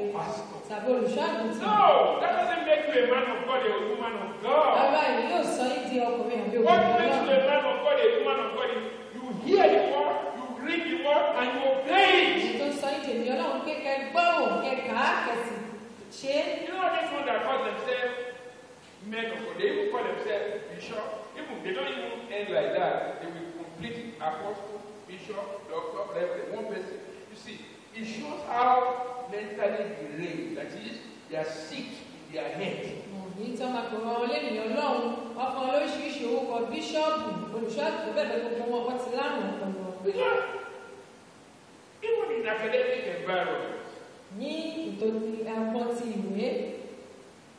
tàbí olùṣọ́àgùntàn. No, that doesn't make you a man of God, a woman of God. Rárá èyí yóò sọ yín di ọkùnrin àbí What obìnrin makes you a man of God, a woman of God is you hear the word, you read the word, and you obey it. tó sọ yín ènìyàn ọlọ́run pé kẹ gbọ́rọ̀ kẹ kà á kẹsì. You know this one that call themselves men of God, they even call themselves bishop. Even they don't even end like that. They will complete it. Apostle, bishop, doctor, reverend, one person. You see, it shows how mentally deranged that is, they are sick in their head. Ní tí wọ́n máa pè wọ́n lẹ́nìyàn ọlọ́run, wọ́n fún wọn lóríṣiríṣi orúkọ bíṣọ́ọ̀bù, olùṣọ́àgùntàn bẹ́ẹ̀ bẹ́ẹ̀ gbogbo wọn wọ́n ti ọpọlọ. Because even in academic environment, Ní ẹ̀kọ́ ti ìwé,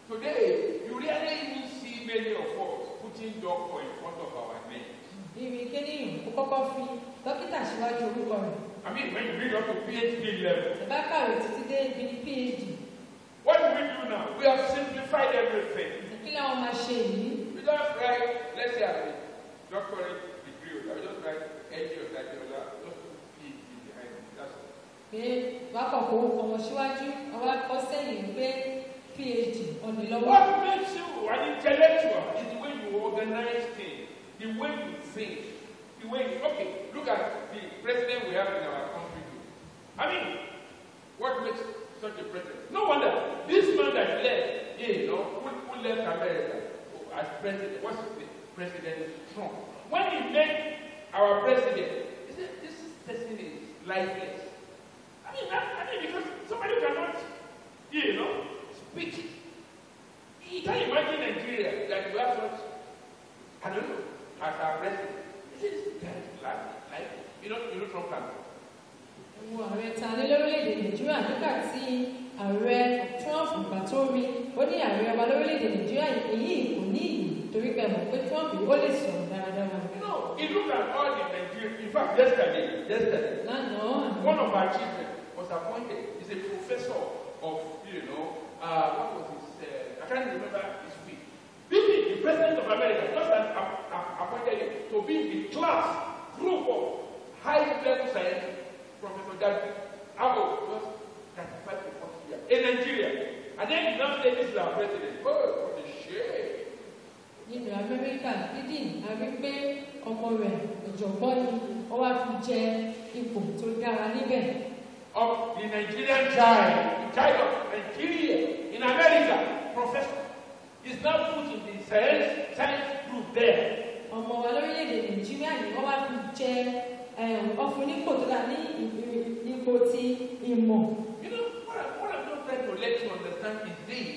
today you rarely even see many of us putting doctor in front of our name. bíbi kéníyàn kó kọ́kọ́ fi dókítà síwájú orúkọ rẹ̀. I mean, when you read up to PhD level, Ìbá kàwé títí dé ibi PhD. what do we do now? We have simplified everything. Kí làwọn máa ṣe yìí? We just write, let's say I'm a doctorate degree, I just write NG or What makes you an intellectual is the way you organize things, the way you think, the way you, okay, look at the president we have in our country. I mean, what makes such a president? No wonder, this man that left, yeah, you know, who, left America as president, what's? President Trump. When he met our president, he said, this person is lifeless. I mean, because somebody cannot, you know, speak. You can imagine Nigeria that we have such, I don't know, as our president. This is that life, life. You know, know Trump can. Wo ààrẹ ta ní lórílẹ̀‐èdè Nàìjíríà nígbà tí ààrẹ Trump gbà tó rí ó ní ààrẹ wa lórílẹ̀‐èdè Nàìjíríà èyí kò ní ìyè torí trump ó lè sọ̀rọ̀ dáradára know, he looked at all the Nigerian. In fact, yesterday, yesterday, lánàá one of our children was appointed. He's a professor of, you know, uh, what was his? Uh, I can't remember his field. Bibi, the president of America, just as app- app- appointed him to be the class group of high-level scientists, Professor. How old? Just 35 to 40 years in Nigeria. And then he now said, "This is our president." Oh, what a shame! nínú amẹ́ríkà dídìn a rí pé ọmọ rẹ̀ ọ̀jọ̀gbọ́n ni ó wá fi jẹ ipò tó dára níbẹ̀ of the Nigerian child, the child of Nigeria in America, professor, is now put in the science, science group there. ọmọ wa lórílẹ̀‐èdè nàìjíríà yìí wọ́n wá fi jẹ ọkùnrin nípò tó dà ní ipò ti ìmọ̀ You know, what, I, what I'm not trying to let you understand is this.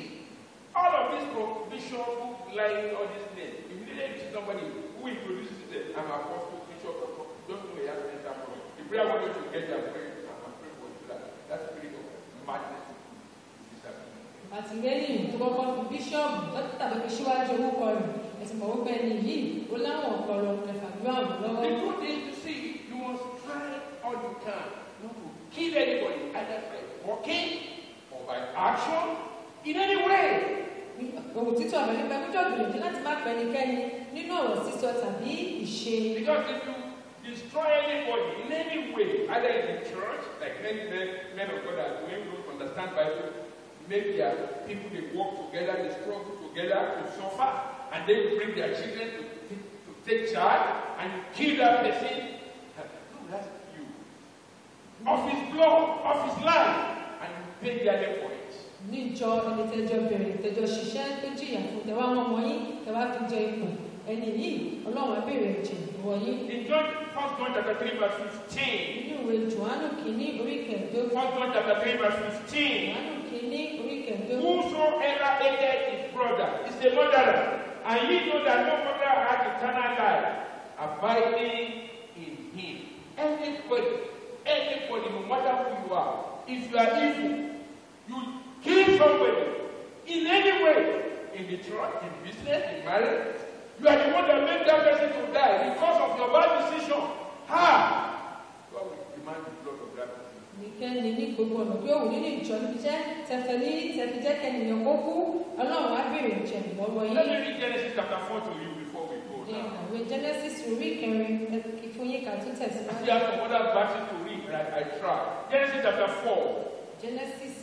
All of these pro- bishop, like all these names, immediately somebody who introduces it, I'm apostle, bishop, apostle, don't know he has an example. The prayer I you to get there, pray, of madness is disappearing. àtìlẹ́yìn tó kọ́kọ́ fi bíṣọ́ọ̀bù dókítà tó fi síwájú orúkọ rẹ̀ ẹ̀sìn mọ̀ wípé ẹni yìí ó láwọn ọ̀pọ̀lọ ọ̀hún lọ́wọ́ The good thing to see, you must try all you can not to kill anybody, either by walking or by action, in any way. ohun títọ́ nípa ẹgbẹ́jọ́ gbìyànjú láti má pẹ́ nikẹ́ni nínú ọ̀rọ̀ sísọ tàbí ìṣe Because if you destroy anybody in any way, either in the church, like many men, men of God are doing, don't understand Bible, make their people they work together, they struggle together to suffer, and they bring their children to, to take charge, and kill that person. No, that's you. Of his blood, of his life, and you pay dearly for it. níjọ ẹni tẹjọ bẹ̀rẹ̀ tẹjọ ṣiṣẹ́ tó jìyà fún tẹwà wọn ọmọ fi jẹ ipò ẹni yìí ọlọ́run á béèrè ẹ̀jẹ̀ In John, 1 John chapter 3, verse 15, nínú ìwé johannu kìíní orí kẹẹ̀ẹ́dógún 1 John chapter 3, verse 15, johannu kìíní orí kẹẹ̀ẹ́dógún Whosoever hated his brother is a murderer, and ye know that no murderer has eternal life abiding in him. Anybody, anybody, no matter who you are, if you are evil, you kill somebody in any way, in the church, in business, in marriage, you are the one that made that person to die because of your bad decision. Ha! God will demand the blood of that person. nìkẹ́ni ní gbogbo ọ̀nà tó wù nínú ìjọ níbi iṣẹ́ tẹfẹ ní tẹfẹ jẹ́ kẹ́nìyàn kó kú ọlọ́run á béèrè ẹ̀jẹ̀ ìlọ́wọ́ Let yín me read Genesis chapter 4 to you before we go ní now. ìwé genesis orí kẹrin ẹ̀kí fún yín kà tún tẹ̀síwájú still have some other verses to read, but I, try. Genesis chapter 4, genesis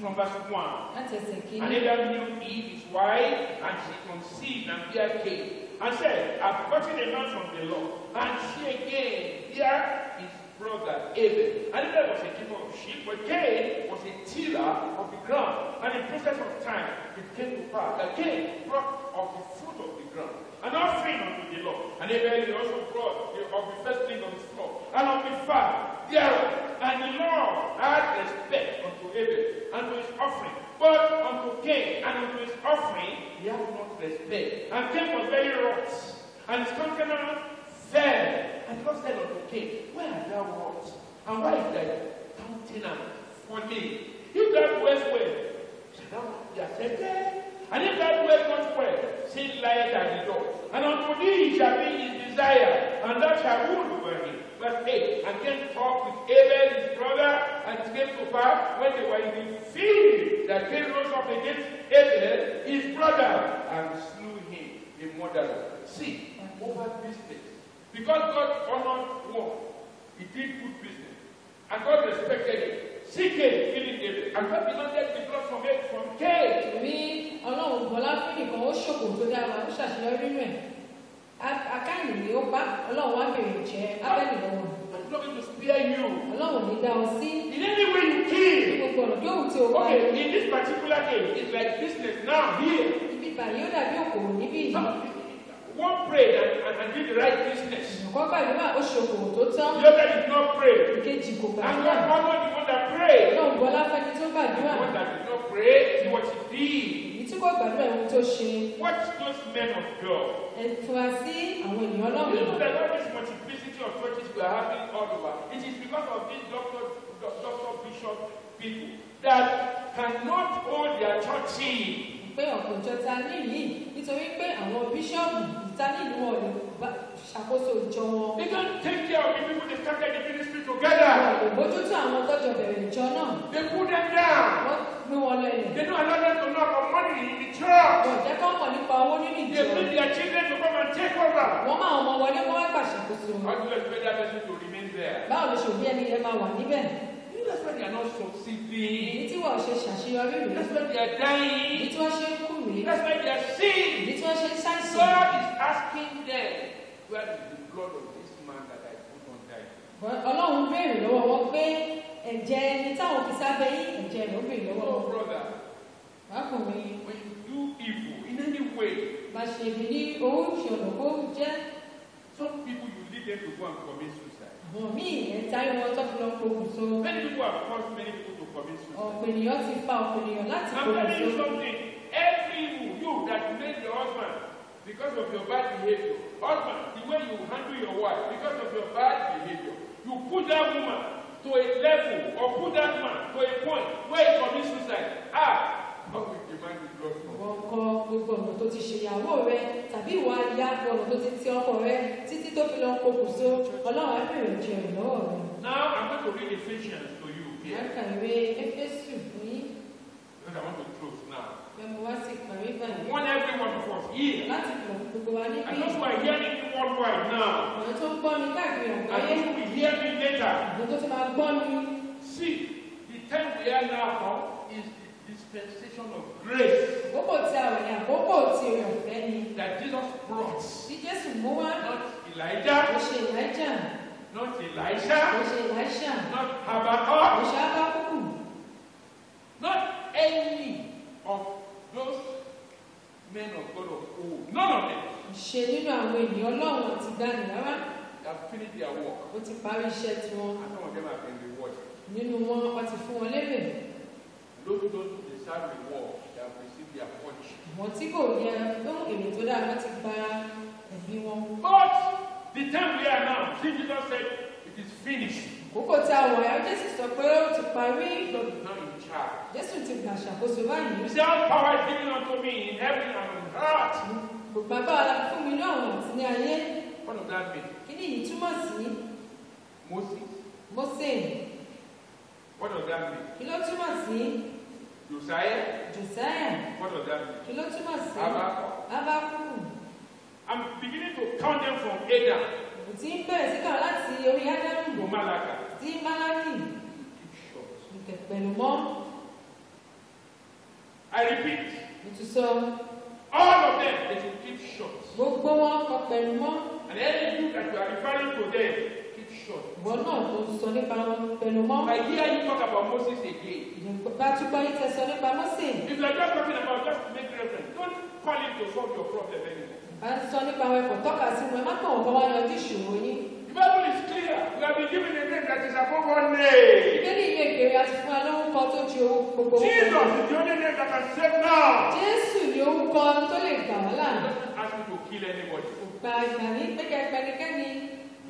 from verse 1. láti ẹsẹ̀ And. Adam knew Eve, his wife, and she conceived and bare Cain, and said, I've gotten a man from the Lord. And she again bare his brother Abel. And Abel was a keeper of sheep, but Cain was a tiller of the ground. And in process of time, it came to pass that Cain brought of the fruit of the ground, an offering unto the Lord. And Abel also brought the, of the first thing of his flock, and of the fat thereof. And the Lord had respect unto Abel and to his offering. But unto Cain and unto his offering he had not respect. And Cain was very wroth, and his countenance fell. And God said unto Cain, Where art thou wroth? And why is thy countenance funny? If thou doest well, shall thou not be accepted? And if thou doest not well, sin lieth at the door. And unto thee shall be his desire, and thou shalt rule over him. Verse 8. And Cain talked with Abel his brother, and came to pass when they were in the field that Cain rose up against Abel, his brother, and slew him, a murderer. See, over business. Because God honored one, he did good business. And God respected it. See Cain killing Abel. And God demanded the blood from, from Cain. torí ọlọ́run bọ́lá fún nìkan ó ṣòkò tó dára ó ṣàṣeyọrí nínú ẹ̀ akáyìn ni ó bá ọlọ́run wá bèrè jẹ́ abẹ́lì lọ́wọ́ ọlọ́run ní dá ọ sí In any way you kill. gbogbo ọ̀nà yóò tí o bá Okay, in this particular case, it's like business now, here. ibi báyìí ó dàbí òkòwò níbí yìí Some- One prayed and, and, and did the right business. gbàdúrà ó tó tán The other did not pray. ìkejì kò And gbàdúrà God honored the one that prayed. fẹ́ni tó The gbàdúrà one that did not pray, see what he did. Tí kò gbàdúrà ohun tó ṣe Watch those men of God. ẹ fura sí àwọn ènìyàn You ọlọ́run know that all this multiplicity of churches we are having all over. It is because of these doctor, doc- doctor, bishop people that cannot hold their churches. pé ọ̀pọ̀ ìjọ ta ní yìí nítorí pé àwọn ìlú wọn lè bá ṣàkóso ìjọ wọn. They don't take care of the people they started the ministry together. lè bójútó àwọn tọ́jọ bẹ̀rẹ̀ ìjọ náà. They put them down. Wọ́n gbé wọn lẹ́yìn. They don't allow them to knock on money in the church. Wọ́n jẹ́ kọ́ mọ̀ nípa owó nínú They ìjọ. bring their children to come and take over. Wọ́n máa ọmọ wọlé kọ́ wá gbàṣàkóso. How do you expect that person to remain there? Báwo ló ṣe òbí ẹni yẹn máa wà níbẹ̀? Know, That's why they are not succeeding. tí wọ́n ṣe ṣàṣeyọrí rèé. That's why they are dying. tí wọ́n ṣe ń kú. That's why they are sick. Èyí tí wọ́n ṣe ń ṣàìsàn. God is asking them, where is the blood of this man that I put on them? Ọlọ́run béèrè lọ́wọ́ wọn pé ẹ̀jẹ̀ ẹni táwọn fi sábẹ́ yín ẹ̀jẹ̀ ló béèrè lọ́wọ́ Oh, wọn. brother, Bákùnrin when you do evil in any way, ibi ní owó ìṣòro kó jẹ́ some people you lead them to go and commit suicide. àwọn míì ẹ̀ta ìwọ̀n tó fi lọ pokùnso. Many people have caused many people to commit suicide. Ọ̀pọ̀ ènìyàn ti fa ọ̀pọ̀ ènìyàn láti I'm telling you something. Every you that you made your husband because of your bad behavior, husband, the way you handle your wife because of your bad behavior, you put that woman to a level or put that man to a point where he commits suicide. Ah, how will demand the blood from Wọ́n kọ gbogbo ọ̀nà tó ti ṣèyàwó rẹ tàbí ìwà ayá ọ̀nà tó ti ti ọkọ rẹ títí tó fi lọ pokùnso. Ọlọ́run á bèrè jẹ ìlọ́wọ́ rẹ. Now I'm going to read Ephesians to you here fún yín. because I want to close now. Mẹ́mu wá sí ìparí I báyìí. want every one of us here, and those who are hearing me worldwide now, and those who will hear me later. See, the time we are now on is the dispensation of grace. That Jesus brought. Not Elijah, ṣe Elijah. not Elisha, not Habakkuk, not any of those men of God of old. None of them Ṣe nínú àwọn ènìyàn Ọlọ́run àti Dání rárá. have finished their work. Ó ti parí iṣẹ́ tiwọn. And some of them have been rewarded. Nínú wọn, wọ́n ti fún wọn lérè. Those who don't deserve reward, they have received their punishment. Àwọn tí kò yẹ fún èrè tó dáa wọ́n ti gba ẹ̀bí wọn. But the time we are now, Jesus said, it is finished. Àkókò tí a wà yá Jésù sọ pé ó ti parí. Jesus is now in. Jésù ti gbà ṣàkóso báyìí. He said, All power is given unto me in heaven and on earth. Gbogbo agbára la fún mi ní ọ̀run àti ní ayé. What does that mean? Kí ni èyí túmọ̀ sí? Moses. Mósè. What does that mean? Kí ló túmọ̀ sí? Josiah. Jòsáyà. What does that mean? Kí ló túmọ̀ sí? Habakkuk. Ábákùkù. I'm beginning to count them from Adam Kò tí ń bẹ̀rẹ̀ sí kàwé láti orí Ádámù to Malachi. sí Málákì. Keep short. Ìtẹ̀pẹ̀lú mọ́. I repeat, all of them, they should keep short. Gbogbo wọn kọ pẹ̀lú mọ́. And any you that you are referring to them, keep short. Ìwọ náà tó sọ nípa wọn pẹ̀lú mọ́. I hear you talk about Moses again, Ìjọba túbọ̀ yìí tẹ sọ nípa Mósè. if you are just talking about just to make reference, don't call it to solve your problem anymore. Bá ń sọ nípa wọn ẹ̀kọ́ tọ́ka sí wọn. Ẹ má kàn wọ́n kọ́ wá yanjú ìṣòro yín. Bible is clear. We have been given a name that is above all names. Ìkéde ìwé ìkéré àti fún wa lórúkọ tó ju gbogbo wọn. Jesus is the only name that can save now. Jésù ni orúkọ tó lè gbà wá doesn't ask you to kill anybody. Gba ìgbà ní pẹ́kẹ́ pẹ́nikẹ́ni.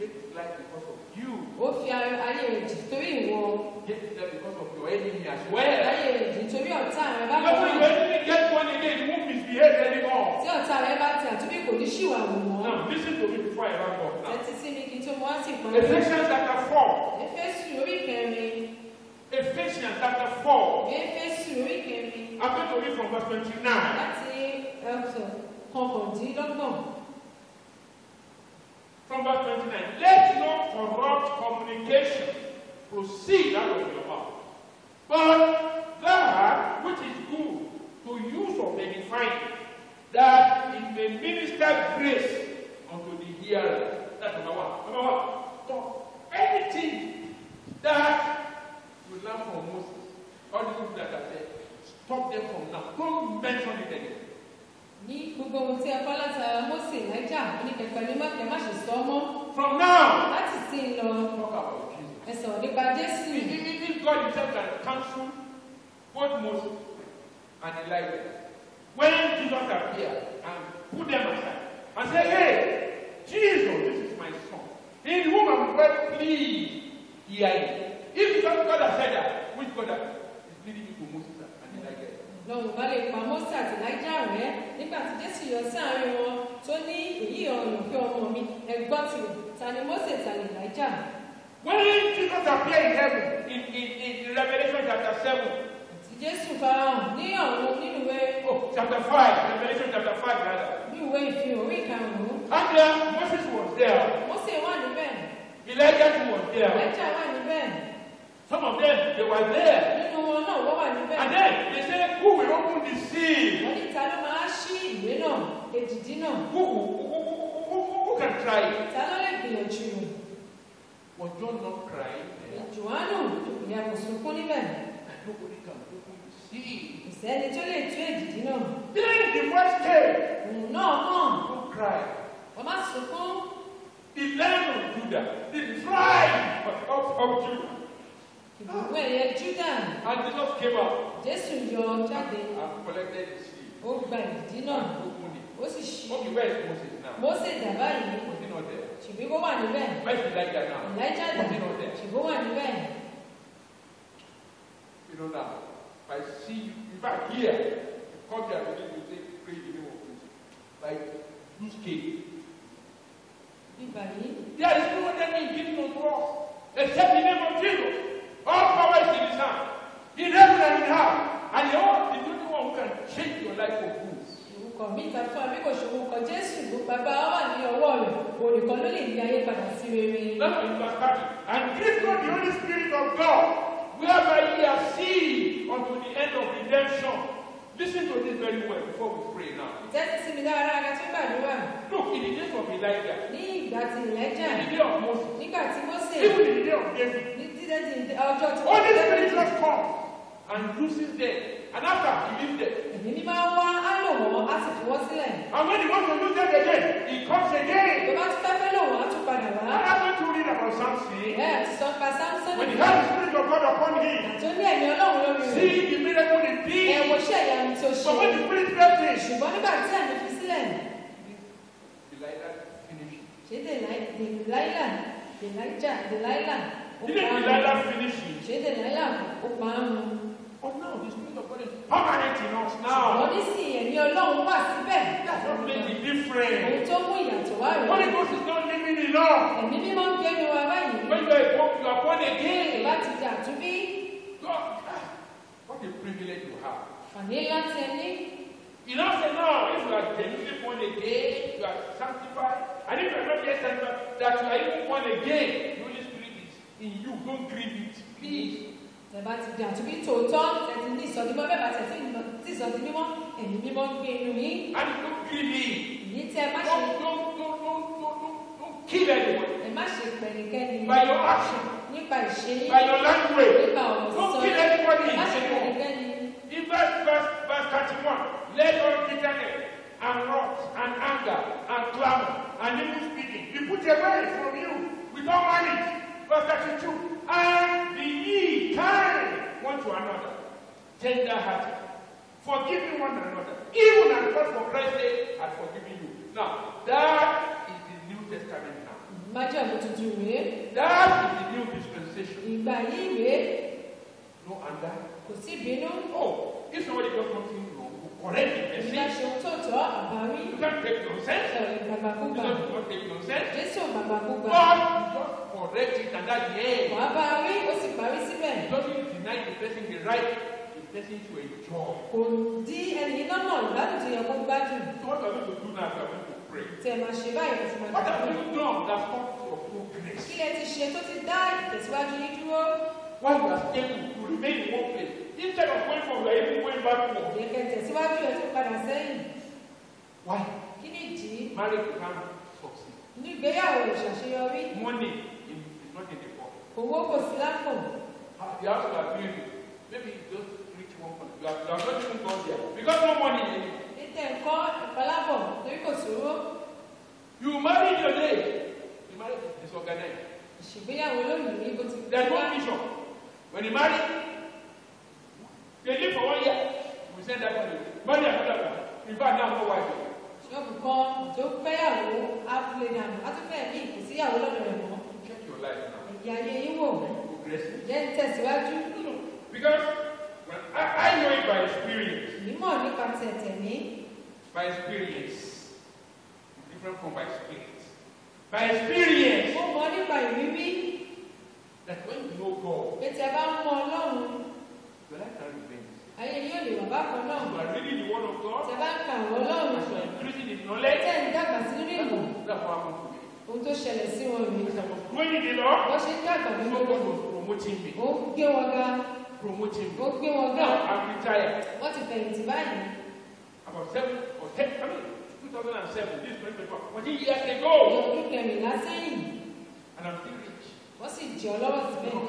Yet life because of you. Ó fi ayé rẹ̀ jì torí ìwọ. Yet life because of your enemy as well. Ayé rẹ̀ jì torí ọ̀tá rẹ̀ bá Because kọ̀ when your enemy gets one again, he won't misbehave anymore. Tí ọ̀tá rẹ̀ bá ti àtúbí kò ní ṣìwà. Now, listen to me before I wrap up now. Tẹ́tí sí mi kí n tó mọ́ wá. Ephesians chapter 4. Éfésù orí kẹrin. Ephesians chapter 4. Éfésù orí kẹrin. I'm going to read from verse 29. Láti um, ẹ̀sọ̀ kọkàndínlọ́gbọ̀n. From verse 29. Let no corrupt communication proceed out of your mouth, but that which is good to use of edifying, that it may minister grace unto the hearer. That's number one. Number one. So anything that you learn from Moses, all the people that are there, stop them from now. Don't mention it again. Ní gbogbo ohun tí ẹ kọ́ láti ara Mósè Láìjà oníkẹ̀kẹ́ ní mọ́kẹ́ má ṣe sọ mọ́. From now, Láti sí i lọ, talk about Jesus. ẹ sọ̀rọ̀ nípa Jésù. If, if God Himself can cancel both Moses and Elijah, when Jesus appeared and put them aside and said, Hey, Jesus, this is my son, in whom I'm well pleased, hear him. If God, has said that, which God is leading you to Moses and Elijah? lọ́run bá lè pa mọ́sí àti láìjà rẹ̀ nígbà tí jésù yọ sí àárín wọn tó ní èyí ọ̀ràn fẹ́ ọmọ mi ẹgbọ́n tirẹ̀ ta ni mọ́sí ta ni láìjà. When Jesus appeared in heaven, in, in, in Revelation chapter 7, tí jésù farahàn ní ọ̀run nínú ìwé oh, chapter 5, Revelation chapter 5, rather. ní ìwé ìfihàn orí ìkarùn-ún After Moses was there, mọ́sí wà níbẹ̀ Elijah was there. láìjà wà níbẹ̀ Some of them, they were there. nínú wọn náà wọ́n wà níbẹ̀. And then they said, Who will open the seal? wọ́n ní ta ló máa ṣí ìwé náà èdìdí náà Who, who, who, who, who, can try ta ló lè gbìyànjú. Was John not crying? Jòhánù ìyá kò sunkún níbẹ̀. Nobody Kò sẹ́ni tó lè tú èdìdí náà. Then the voice came. Òun náà hàn. Don't cry. Má sunkún. The lion of Judah, the tribe of, of Judah. Ìbùkún ẹ̀yẹ Júdà. And Jesus came out Jésù yọ jáde. and collected the seal. Ó gba ìdìdí náà. Ó sì ṣí. Okay, where is Moses now? Mósè dàbá yìí. He not there? Ṣèbí kó wà níbẹ̀. Where is Elijah now? Ìláìjà dà. He not there? Ṣèbí ó wà níbẹ̀. You know now, if I see you, if I hear, you come here and begin to say, pray in the name of Jesus. Like, use yìí. There is no name given unto us except the name of Jesus. All power is in his hand. In heaven and in earth. And the only, the only one who can change your life for good. Orúkọ mi ta fún abí kò ṣe orúkọ Jésù ló bàbá wà ní ọwọ́ rẹ̀. Olùkọ́ ló lè ní ayé padà sí rere. That's what you are starting. And God the Holy Spirit of God, whereby ye are sealed unto the end of redemption. Listen to this very well before we pray now. Ìtẹ́sí sí mi dáradára tó gbàdúrà. Look, in the days of Elijah, Ní ìgbà tí Ìlẹ́jà. in the day of Moses, Nígbà tí Mósè. even in the day of David, ní dídé di ọjọ́ tí Holy Spirit just comes and looses them. And after he leaves them. ẹ̀mí mímá wá á lò wọ́n á sì fi wọ́n sílẹ̀. And when he wants to use them again, he comes again. bá tún fẹ́ fẹ́ lò wọ́n á tún padà wá. To Samson. ẹ̀ àti sọ pa sámsọ́nì When he had the Spirit of God upon him, tó ní ẹ̀mí ọlọ́run lórí rẹ̀. see the miracle he ẹ wo did. iṣẹ́ ìyanu tí ó ṣe. But when the Spirit left him, ṣùgbọ́n nígbà tí ẹ̀mí fi sílẹ̀ ṣé dèláìjà dèláìlà ó Didn't run. finish it? ṣé dèláìlà ó pa á run. But now the Spirit of Is permanent in us ṣùgbọ́n now. nísìnyí ẹ̀mí ọlọ́run wà síbẹ̀. That's what makes the ohun difference. tó mú ìyàtọ̀ wá Holy. Ghost is not living in us. ẹ̀mí mímọ́ ń gbénu wa báyìí. When you are born, you are born again. láti di àtúnbí God, ah, what a privilege you have. àní láti ẹni. You know, say now, if you are genuinely born again, you are sanctified, and if you are not yet sanctified, that you are even born again, the Holy Spirit is in you. Don't grieve it, please. Tẹ̀bá ti di àtúbí tòótọ́, tẹ̀tí ní ìsọ̀dí mímọ́, bẹ́ẹ̀ bá tẹ̀tí tí ìsọ̀dí mímọ́, ẹ̀mí mímọ́ ń gbé inú yín. And grieve it. Èyí tẹ́ ẹ má ṣe don't, don't, don't, don't, don't, don't kill anyone ẹ má ṣe pẹ̀lẹ́kẹ́ni by your action, nípa ìṣe yín, by your language. nípa ọ̀rọ̀ sísọ kill yín. anybody Ẹ má ṣe pẹ̀lẹ́kẹ́ni. In verse, verse, verse 31, let all bitterness and wrath and anger and clamor and evil speaking be put away from you with all malice. Verse 32, and be ye kind one to another, tender hearted, forgiving one another, even as God for Christ's sake had forgiven you. Now, that is the New Testament now. Májọ̀mú tuntun rèé. That is the new dispensation. Ìgbà yìí rèé, No anger. kò sí ìbínú. Oh, if somebody does something wrong, you correct the Ìgbà person. ṣe ohun tó tọ́ àbáwí. You can't take nonsense. Ìgbàgbàkúgbà. Jesus will not take nonsense. Jésù gbàgbàkúgbà. God just correct it and that's the end. Wàá bá a wí, ó sì parí síbẹ̀. He doesn't deny the person the right the person to enjoy. Kò dí ẹni lọ́nà ìgbádùn tó yẹ kó gbádùn. So what are we to do now? We are going to pray. Tẹ̀ máa ṣe báyìí láti máa What have you done that stops your progress? Kí lẹ ti ṣe tó ti dá ìtẹ̀síwájú yín dúró? Why you are stable to remain in one place instead of going forward, you are even going backward. Ìyẹ̀kẹ̀ tẹ̀síwájú ẹ̀ tó padà sẹ́yìn. Why? Kí ni ìdí? Marriage can't succeed. Ní ìgbéyàwó ìṣàṣeyọrí, Money owó kò sí lápò. Uh, The house you are building, maybe you just reach one point. You have, you have not even gone there because no money it. Títẹ̀ nǹkan ìpalábọ̀ torí kò sówó. You marry your day. The marriage is disorganized. Ìṣègbéyàwó lónìí bó ti There's no vision. When you marry, they live for one year. We send that money. Marry another one. In fact, now no wife. Ṣọ́ọ̀bù kan tó fẹ́yàwó á lè dànù, á tún fẹ́ mí kò síyàwó lọ́dọ̀ rẹ̀ mọ́. Check your life now. Ìyá ayé yín wò. Progressive. Jẹ́ ń tẹ̀síwájú. Because when I, I know it by experience. mímọ̀ By experience. Different from by spirit. By experience. ó mọ̀ nípa ìrírí That when you know God, pé tí ẹ bá ń mọ ọlọ́run your life can remain. ayé yóò lè wà bákan náà You are reading the word of God. ẹ bá ń ọ̀rọ̀ ọlọ́run As you are increasing in knowledge. tẹ́ ń dàgbà sí nínú ìmọ̀ Ohun tó ṣẹlẹ̀ sí wọn rèé was in the Lord, wọ́n ṣe ń dàgbà nínú was promoting me. ó gbé wọn ga Promoting ó me. gbé wọn ga Now I'm retired. wọ́n ti fẹ̀yìntì báyìí About seven or ten, I mean, 2007, this is 2024, 14 years ago. ọdún kẹrìnlá sẹ́yìn And I'm still. Wọ́n sì jẹ́ ọlọ́wọ́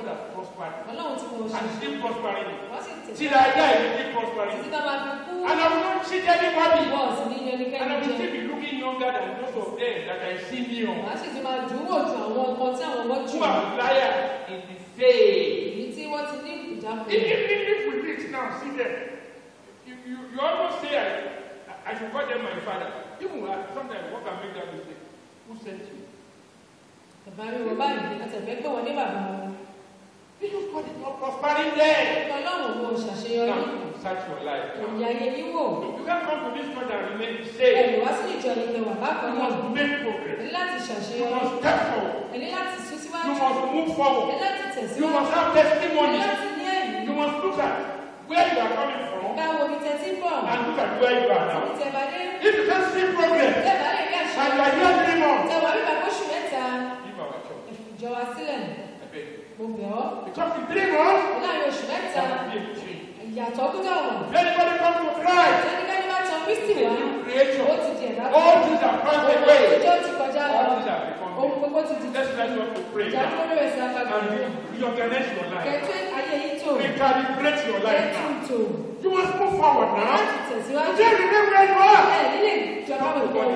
has prospered. ọlọ́run tí mo ṣe I'm still prospering. wọ́n sì Till tẹ̀síwájú I die, I'm still prospering. títí máa fi kú And I will not cheat anybody. wọ́n sì ní And I will jẹ still be looking younger than those of them that I see me on. wọ́n sì ti máa dùn wò ju àwọn ọkọ tí àwọn ọmọ jù Who are liars in the faith. èyí tí wọ́n ti ní ìjákulẹ̀ If, if, if we reach now, see them. You, you, you almost say I, I should call them my father. Even sometimes what can make that mistake? Who sent you? Bàbá rí wọn báyìí àtẹ̀fẹ́ pé wọ́n ní bàbá wọn Because God is not prospering there. ọlọ́run mo ṣàṣeyọrí search your life òye ayé yín wò You can't come to this church and remain the ẹ̀rù same. wá sí ìjọ ilẹ̀ wà bákan You náà must make progress. ní láti You ṣàṣeyọrí must step forward. ẹ ní láti sún You síwájú must move forward. ní láti You tẹ̀síwájú must have ní testimony. láti ní ẹ̀rí You must look at where you are coming from ká wo ibi tẹ́ tí ń bọ̀ and look at where you are now. If you can see progress tẹ́ bá lè rí and àṣà you are here three months, tẹ́ wà bíbá oṣù mẹ́ta leave our church. ìjọ wa sílẹ̀ you. mo bẹ̀ ọ́ Because in three months, láàárín oṣù mẹ́ta ìyàtọ̀ gbúdọ̀ wọ̀ Anybody come to Christ, ẹnikẹ́ni bá tan kristi wá ó ti di ẹ̀dá All things have passed away. àtijọ́ ti kọjá lọ All things have become ohun gbogbo ti di Let's let us to pray ìjà lórí ẹsẹ̀ And agbára reorganize your life. kẹtù ayé yìí Recalibrate your life kẹtù You must move forward now. láti You tẹ̀síwájú remain where you are. ẹ nílé ìjọba to òkú God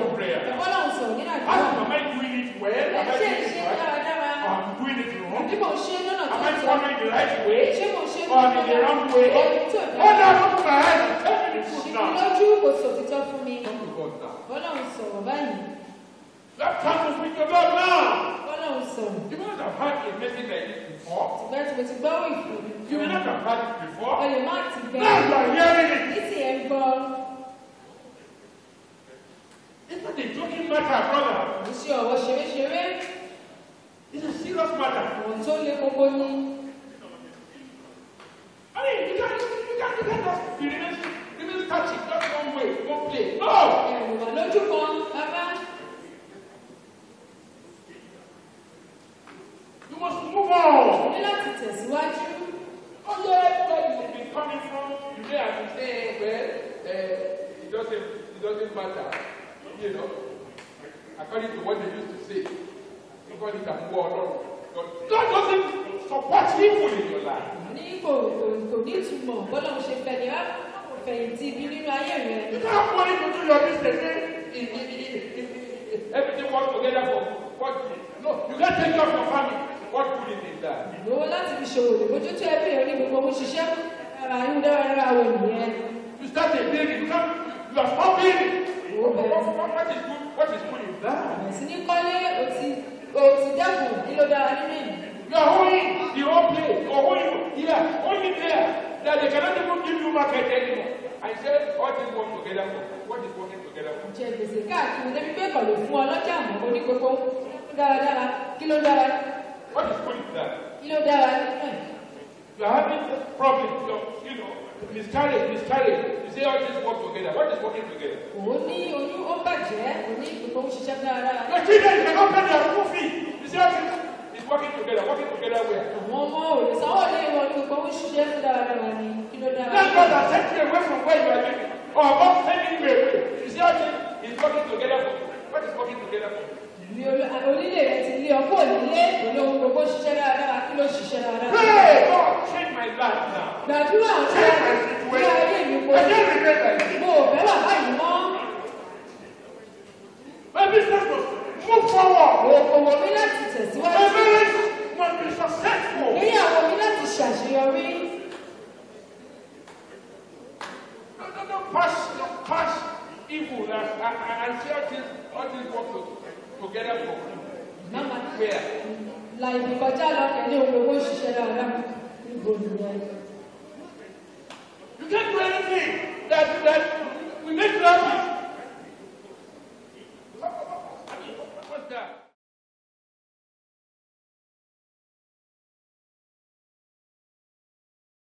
ẹ̀fọ́ lọ́hùn sọ̀rọ̀ nínú Ask àdúrà him, am I doing it well? ẹ ṣe doing it ṣe right? dáradára Or am I doing it wrong? bí mo ṣe lọ́nà tó Am I following the right way? ṣé mo ṣe Or am I in the wrong way? ẹni Oh, dára no, open my eyes and tell me the truth now. lójú kò sòtítọ́ fún mi Talk to God now. ọlọ́run sọ̀rọ̀ báyìí God now. ọlọ́run You not have had a message like this before. ìgbà tí mo ti gbọ́ ìfò You may not have had it before. lè má ti gbẹ Now you are hearing it. nísì ẹ̀ ń gbọ́ It's not a joking matter, brother. kò sí ọ̀wọ́ ṣeréṣeré It's a serious matter. ọ̀rọ̀ tó le koko ní I mean, you can't, you can't, you can't just be remain, remain static, just one way, one place. No! ẹ̀rù wà lójú kan bàbá You must move on. ní láti tẹ̀síwájú Oh, yeah, where you have been coming from, you may have been saying, well, uh, it doesn't, it doesn't matter. You know, according to what they used to say, nobody can go along. God God doesn't support evil in your life. ní kò kò kò ní ìtumọ̀ bọ́lá ń ṣe fẹ́ ni wá fẹ̀yìntì ibi nínú ayé rẹ̀ You can't have money to do your business. everything works together for what? No, you can't take care of your family. What good is in that? lówó láti fi ṣòwò lè mójútó ẹbí rẹ̀ ní gbogbo ohun ṣiṣẹ́ ara yín nìyẹn You start a building, you can't, you are stopping. What, is good? What is good in that? bẹ̀rẹ̀ sí ní kọ́lé o ti dẹ́kun kí ló dára nínú ẹ̀ You are holding the whole place. You are holding here, holding there. That they cannot even give you market anymore. I said, all things work together for what is working together for? jẹ gbèsè káàkiri débi pé kò lè fún ọ lọ́jà àmọ́ oní gbogbo dáradára kí ló dára What is good in that? kí ló dára You are having problems, you know, you know, miscarriage, miscarriage. You say all things work together. What is working together? òun ní oyún ó bàjẹ́ òun ní ohun ṣiṣẹ́ dáradára Your children cannot pay their school fee. You say all things is working together. Working together where? àwọn ọmọ òrìṣàwọ̀ lé wọn ní gbogbo ohun ṣiṣẹ́ dáradára ni kí ló dára Let God has sent you away from where you are living. Or God sending you away. You see things is working together for you. What is working together for you? olú- onílé rẹ ti lé ọkọ nílé ohun gbogbo ṣiṣẹ́ dáradára kí ló ṣiṣẹ́ dáradára. Pray, God, change my life now. gbàdúrà Change my bí ayé mi situation. kò this. mo ò fẹ́ bàbá yìí mọ́ My business must move forward. òkòwò mi láti tẹ̀síwájú marriage must be successful. ìgbéyàwó mi láti ṣàṣeyọrí no, pass, no, pass evil and, and, and see all things, all things work to, together for mama Where? la ibi kọjá lọ ohun gbogbo ṣiṣẹ́ dáradára níbo nìyẹn. You can't do anything that, that will make you happy. I mean, what- what's that?